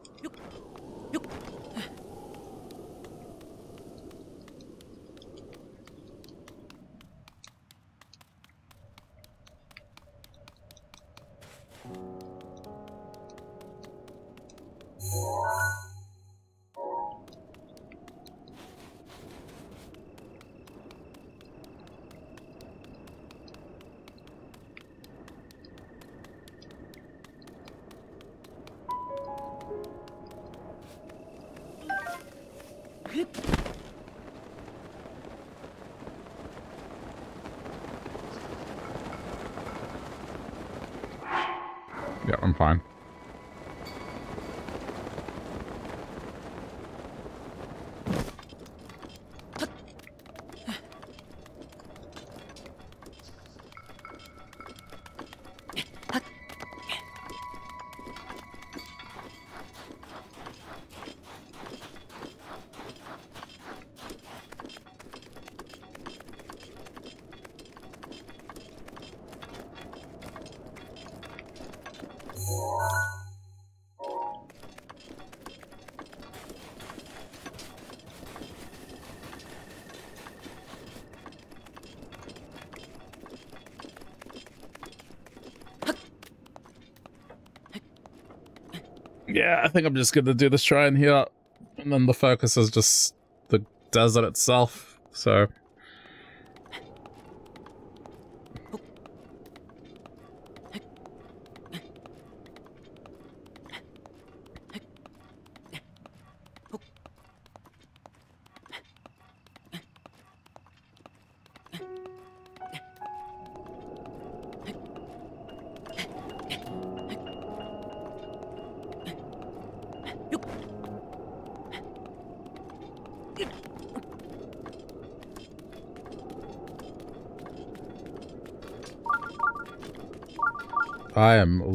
Think I'm just gonna do the shrine here. And then the focus is just the desert itself, so...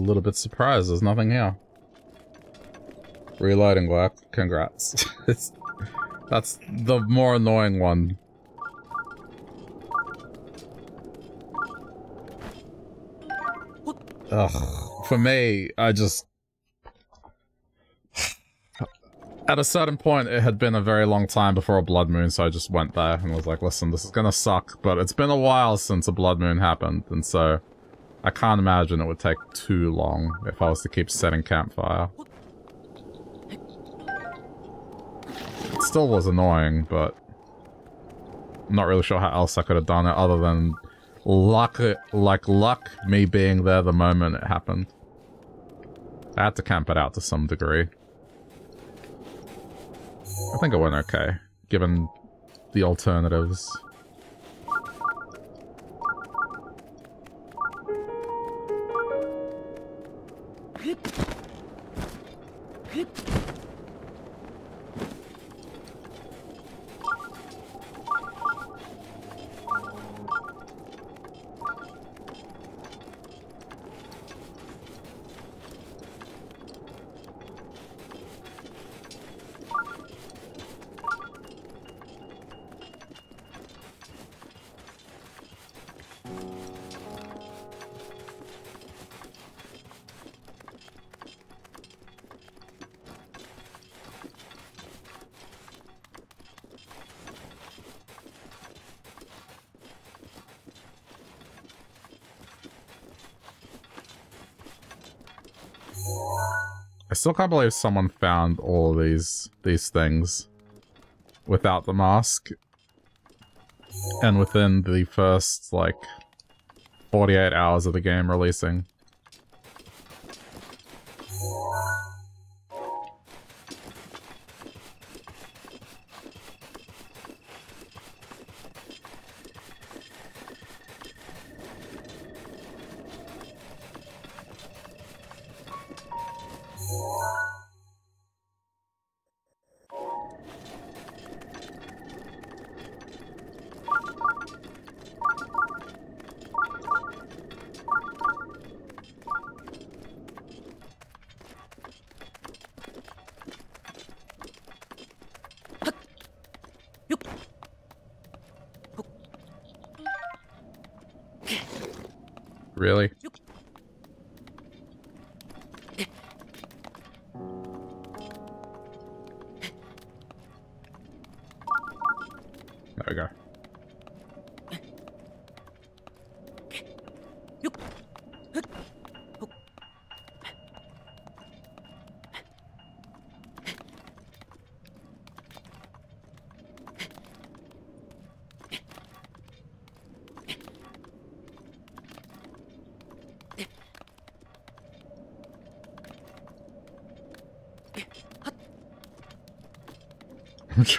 little bit surprised there's nothing here. Reloading work. Congrats. that's the more annoying one. Ugh. For me, I just... At a certain point, it had been a very long time before a Blood Moon, so I just went there and was like, listen, this is gonna suck, but it's been a while since a Blood Moon happened, and so... I can't imagine it would take too long if I was to keep setting campfire. It still was annoying, but... I'm not really sure how else I could have done it other than luck, like luck me being there the moment it happened. I had to camp it out to some degree. I think it went okay, given the alternatives. ふっふっ still can't believe someone found all these these things without the mask. And within the first, like, 48 hours of the game releasing.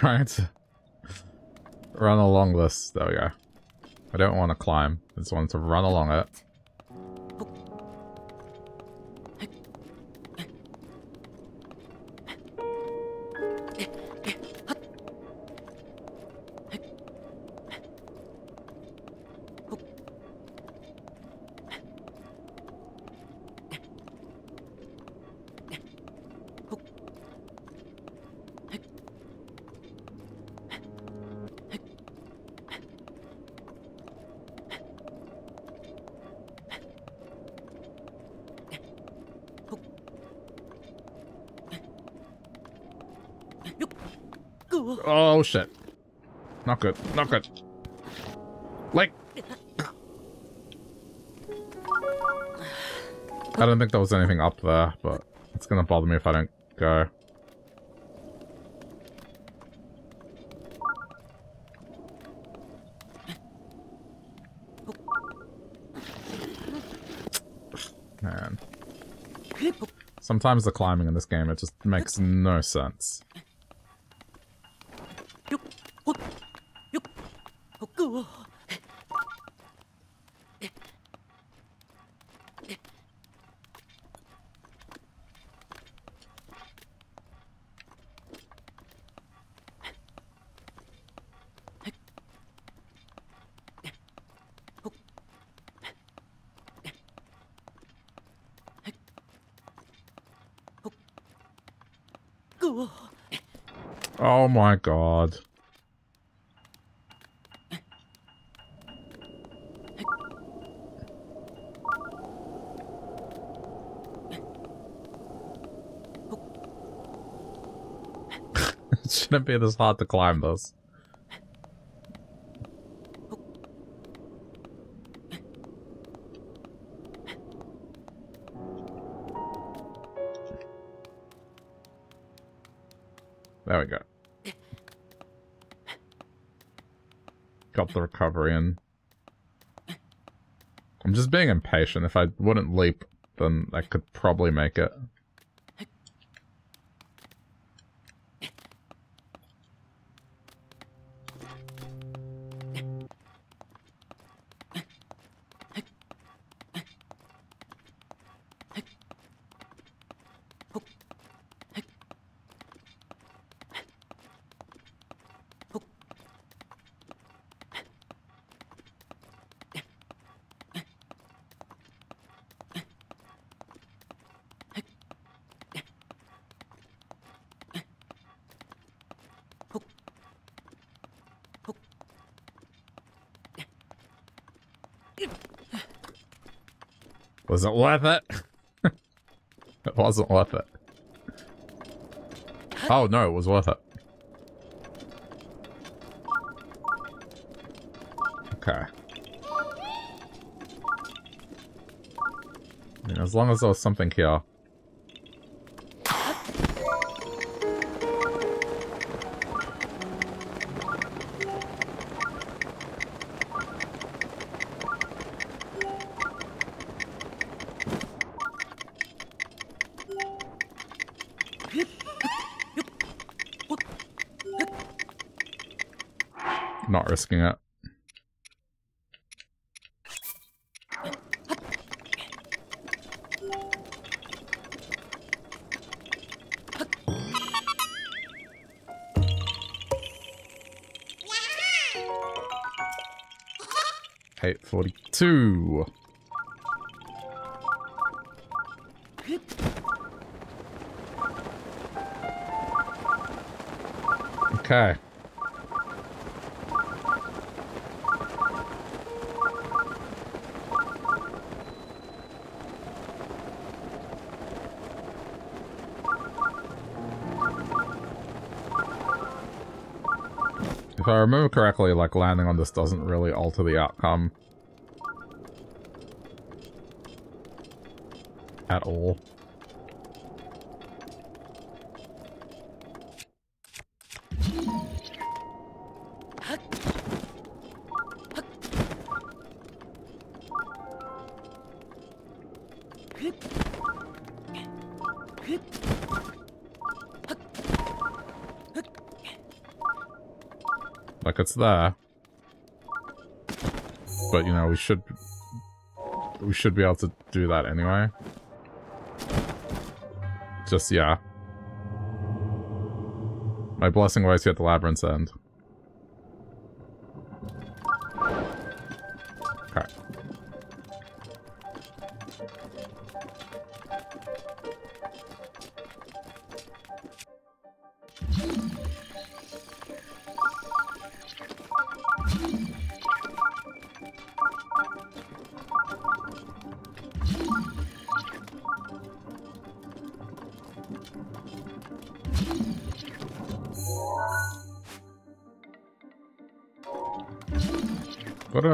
Trying to run along this. There we go. I don't want to climb. I just want to run along it. Good. Not good. Like... I don't think there was anything up there, but It's gonna bother me if I don't go. Man. Sometimes the climbing in this game, it just makes no sense. Oh my god. it shouldn't be this hard to climb this. Got the recovery in. I'm just being impatient. If I wouldn't leap, then I could probably make it. Was it worth it? it wasn't worth it. Oh no, it was worth it. Okay. I mean, as long as there was something here. Risking it. Eight forty-two. Okay. Remember correctly, like, landing on this doesn't really alter the outcome. At all. There. But, you know, we should... We should be able to do that anyway. Just, yeah. My blessing waits you at the labyrinth's end.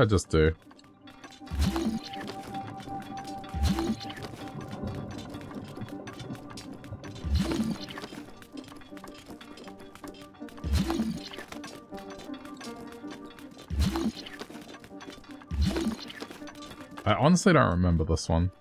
just do? I honestly don't remember this one.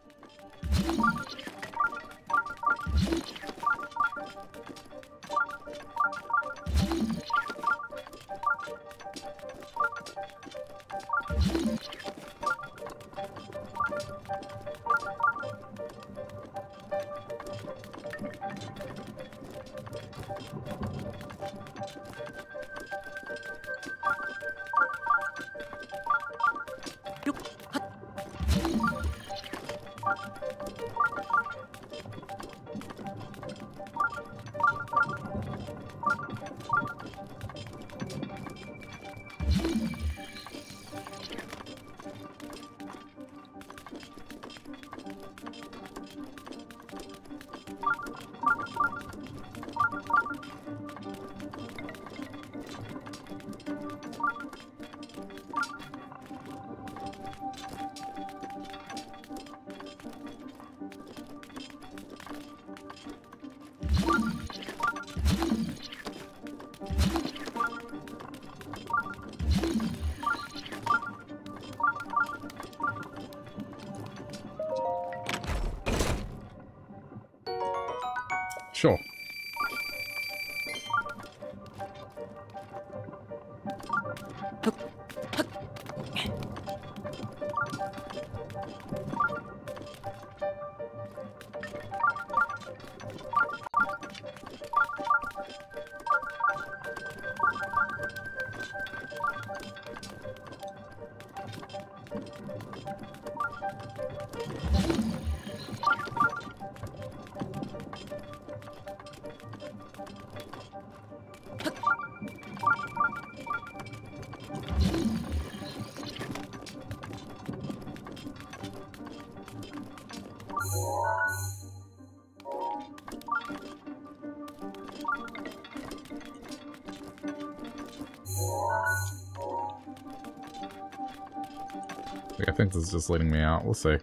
Think this is just leading me out. We'll see.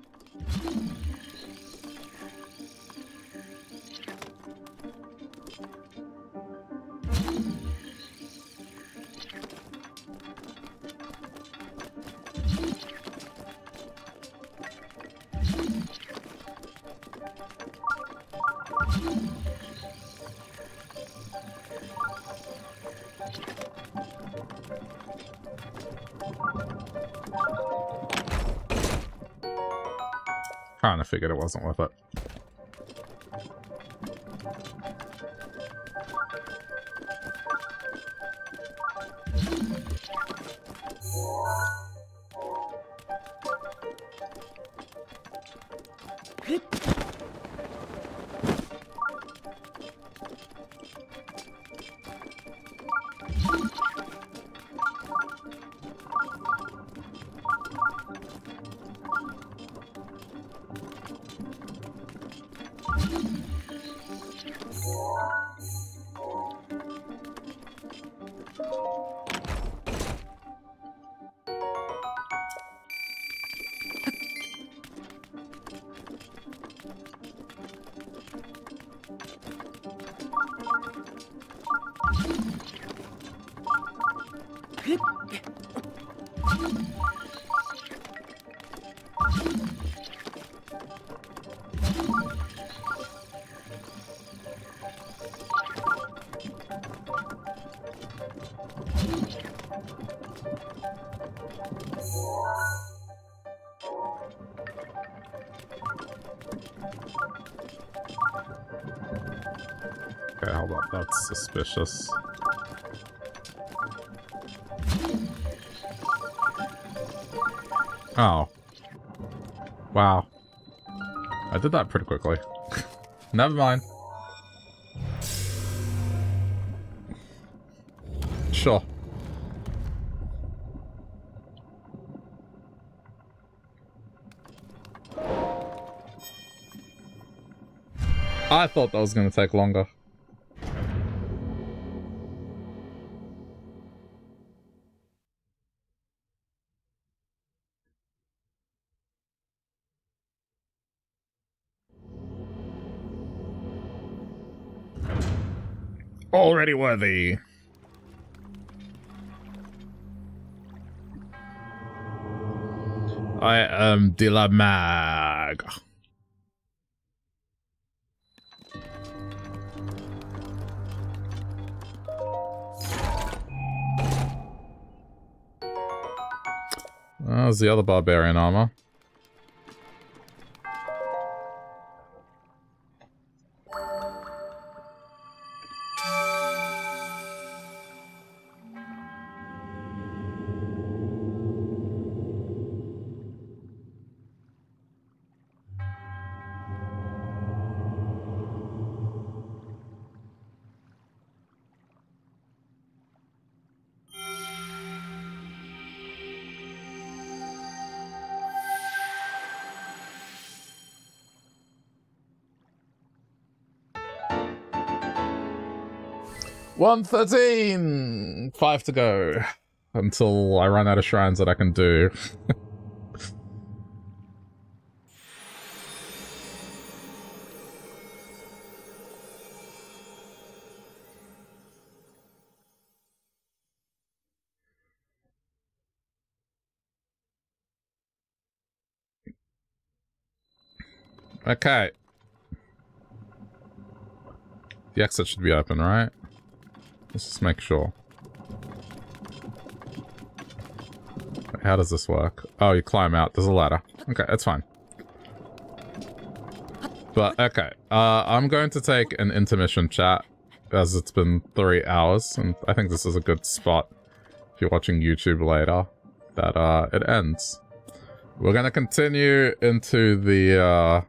Figured it wasn't worth it. Did that pretty quickly. Never mind. Sure. I thought that was going to take longer. I am Dila Maag. Oh, there's the other barbarian armor. One thirteen. Five to go until I run out of shrines that I can do. okay. The exit should be open, right? Let's just make sure. How does this work? Oh, you climb out. There's a ladder. Okay, that's fine. But, okay. Uh, I'm going to take an intermission chat, as it's been three hours, and I think this is a good spot, if you're watching YouTube later, that uh, it ends. We're going to continue into the, uh,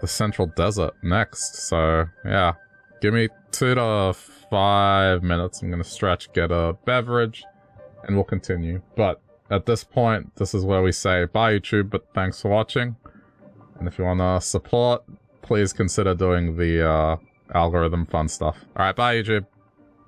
the central desert next, so, yeah. Give me two to five minutes. I'm going to stretch, get a beverage, and we'll continue. But at this point, this is where we say bye YouTube, but thanks for watching. And if you want to support, please consider doing the uh, algorithm fun stuff. Alright, bye YouTube.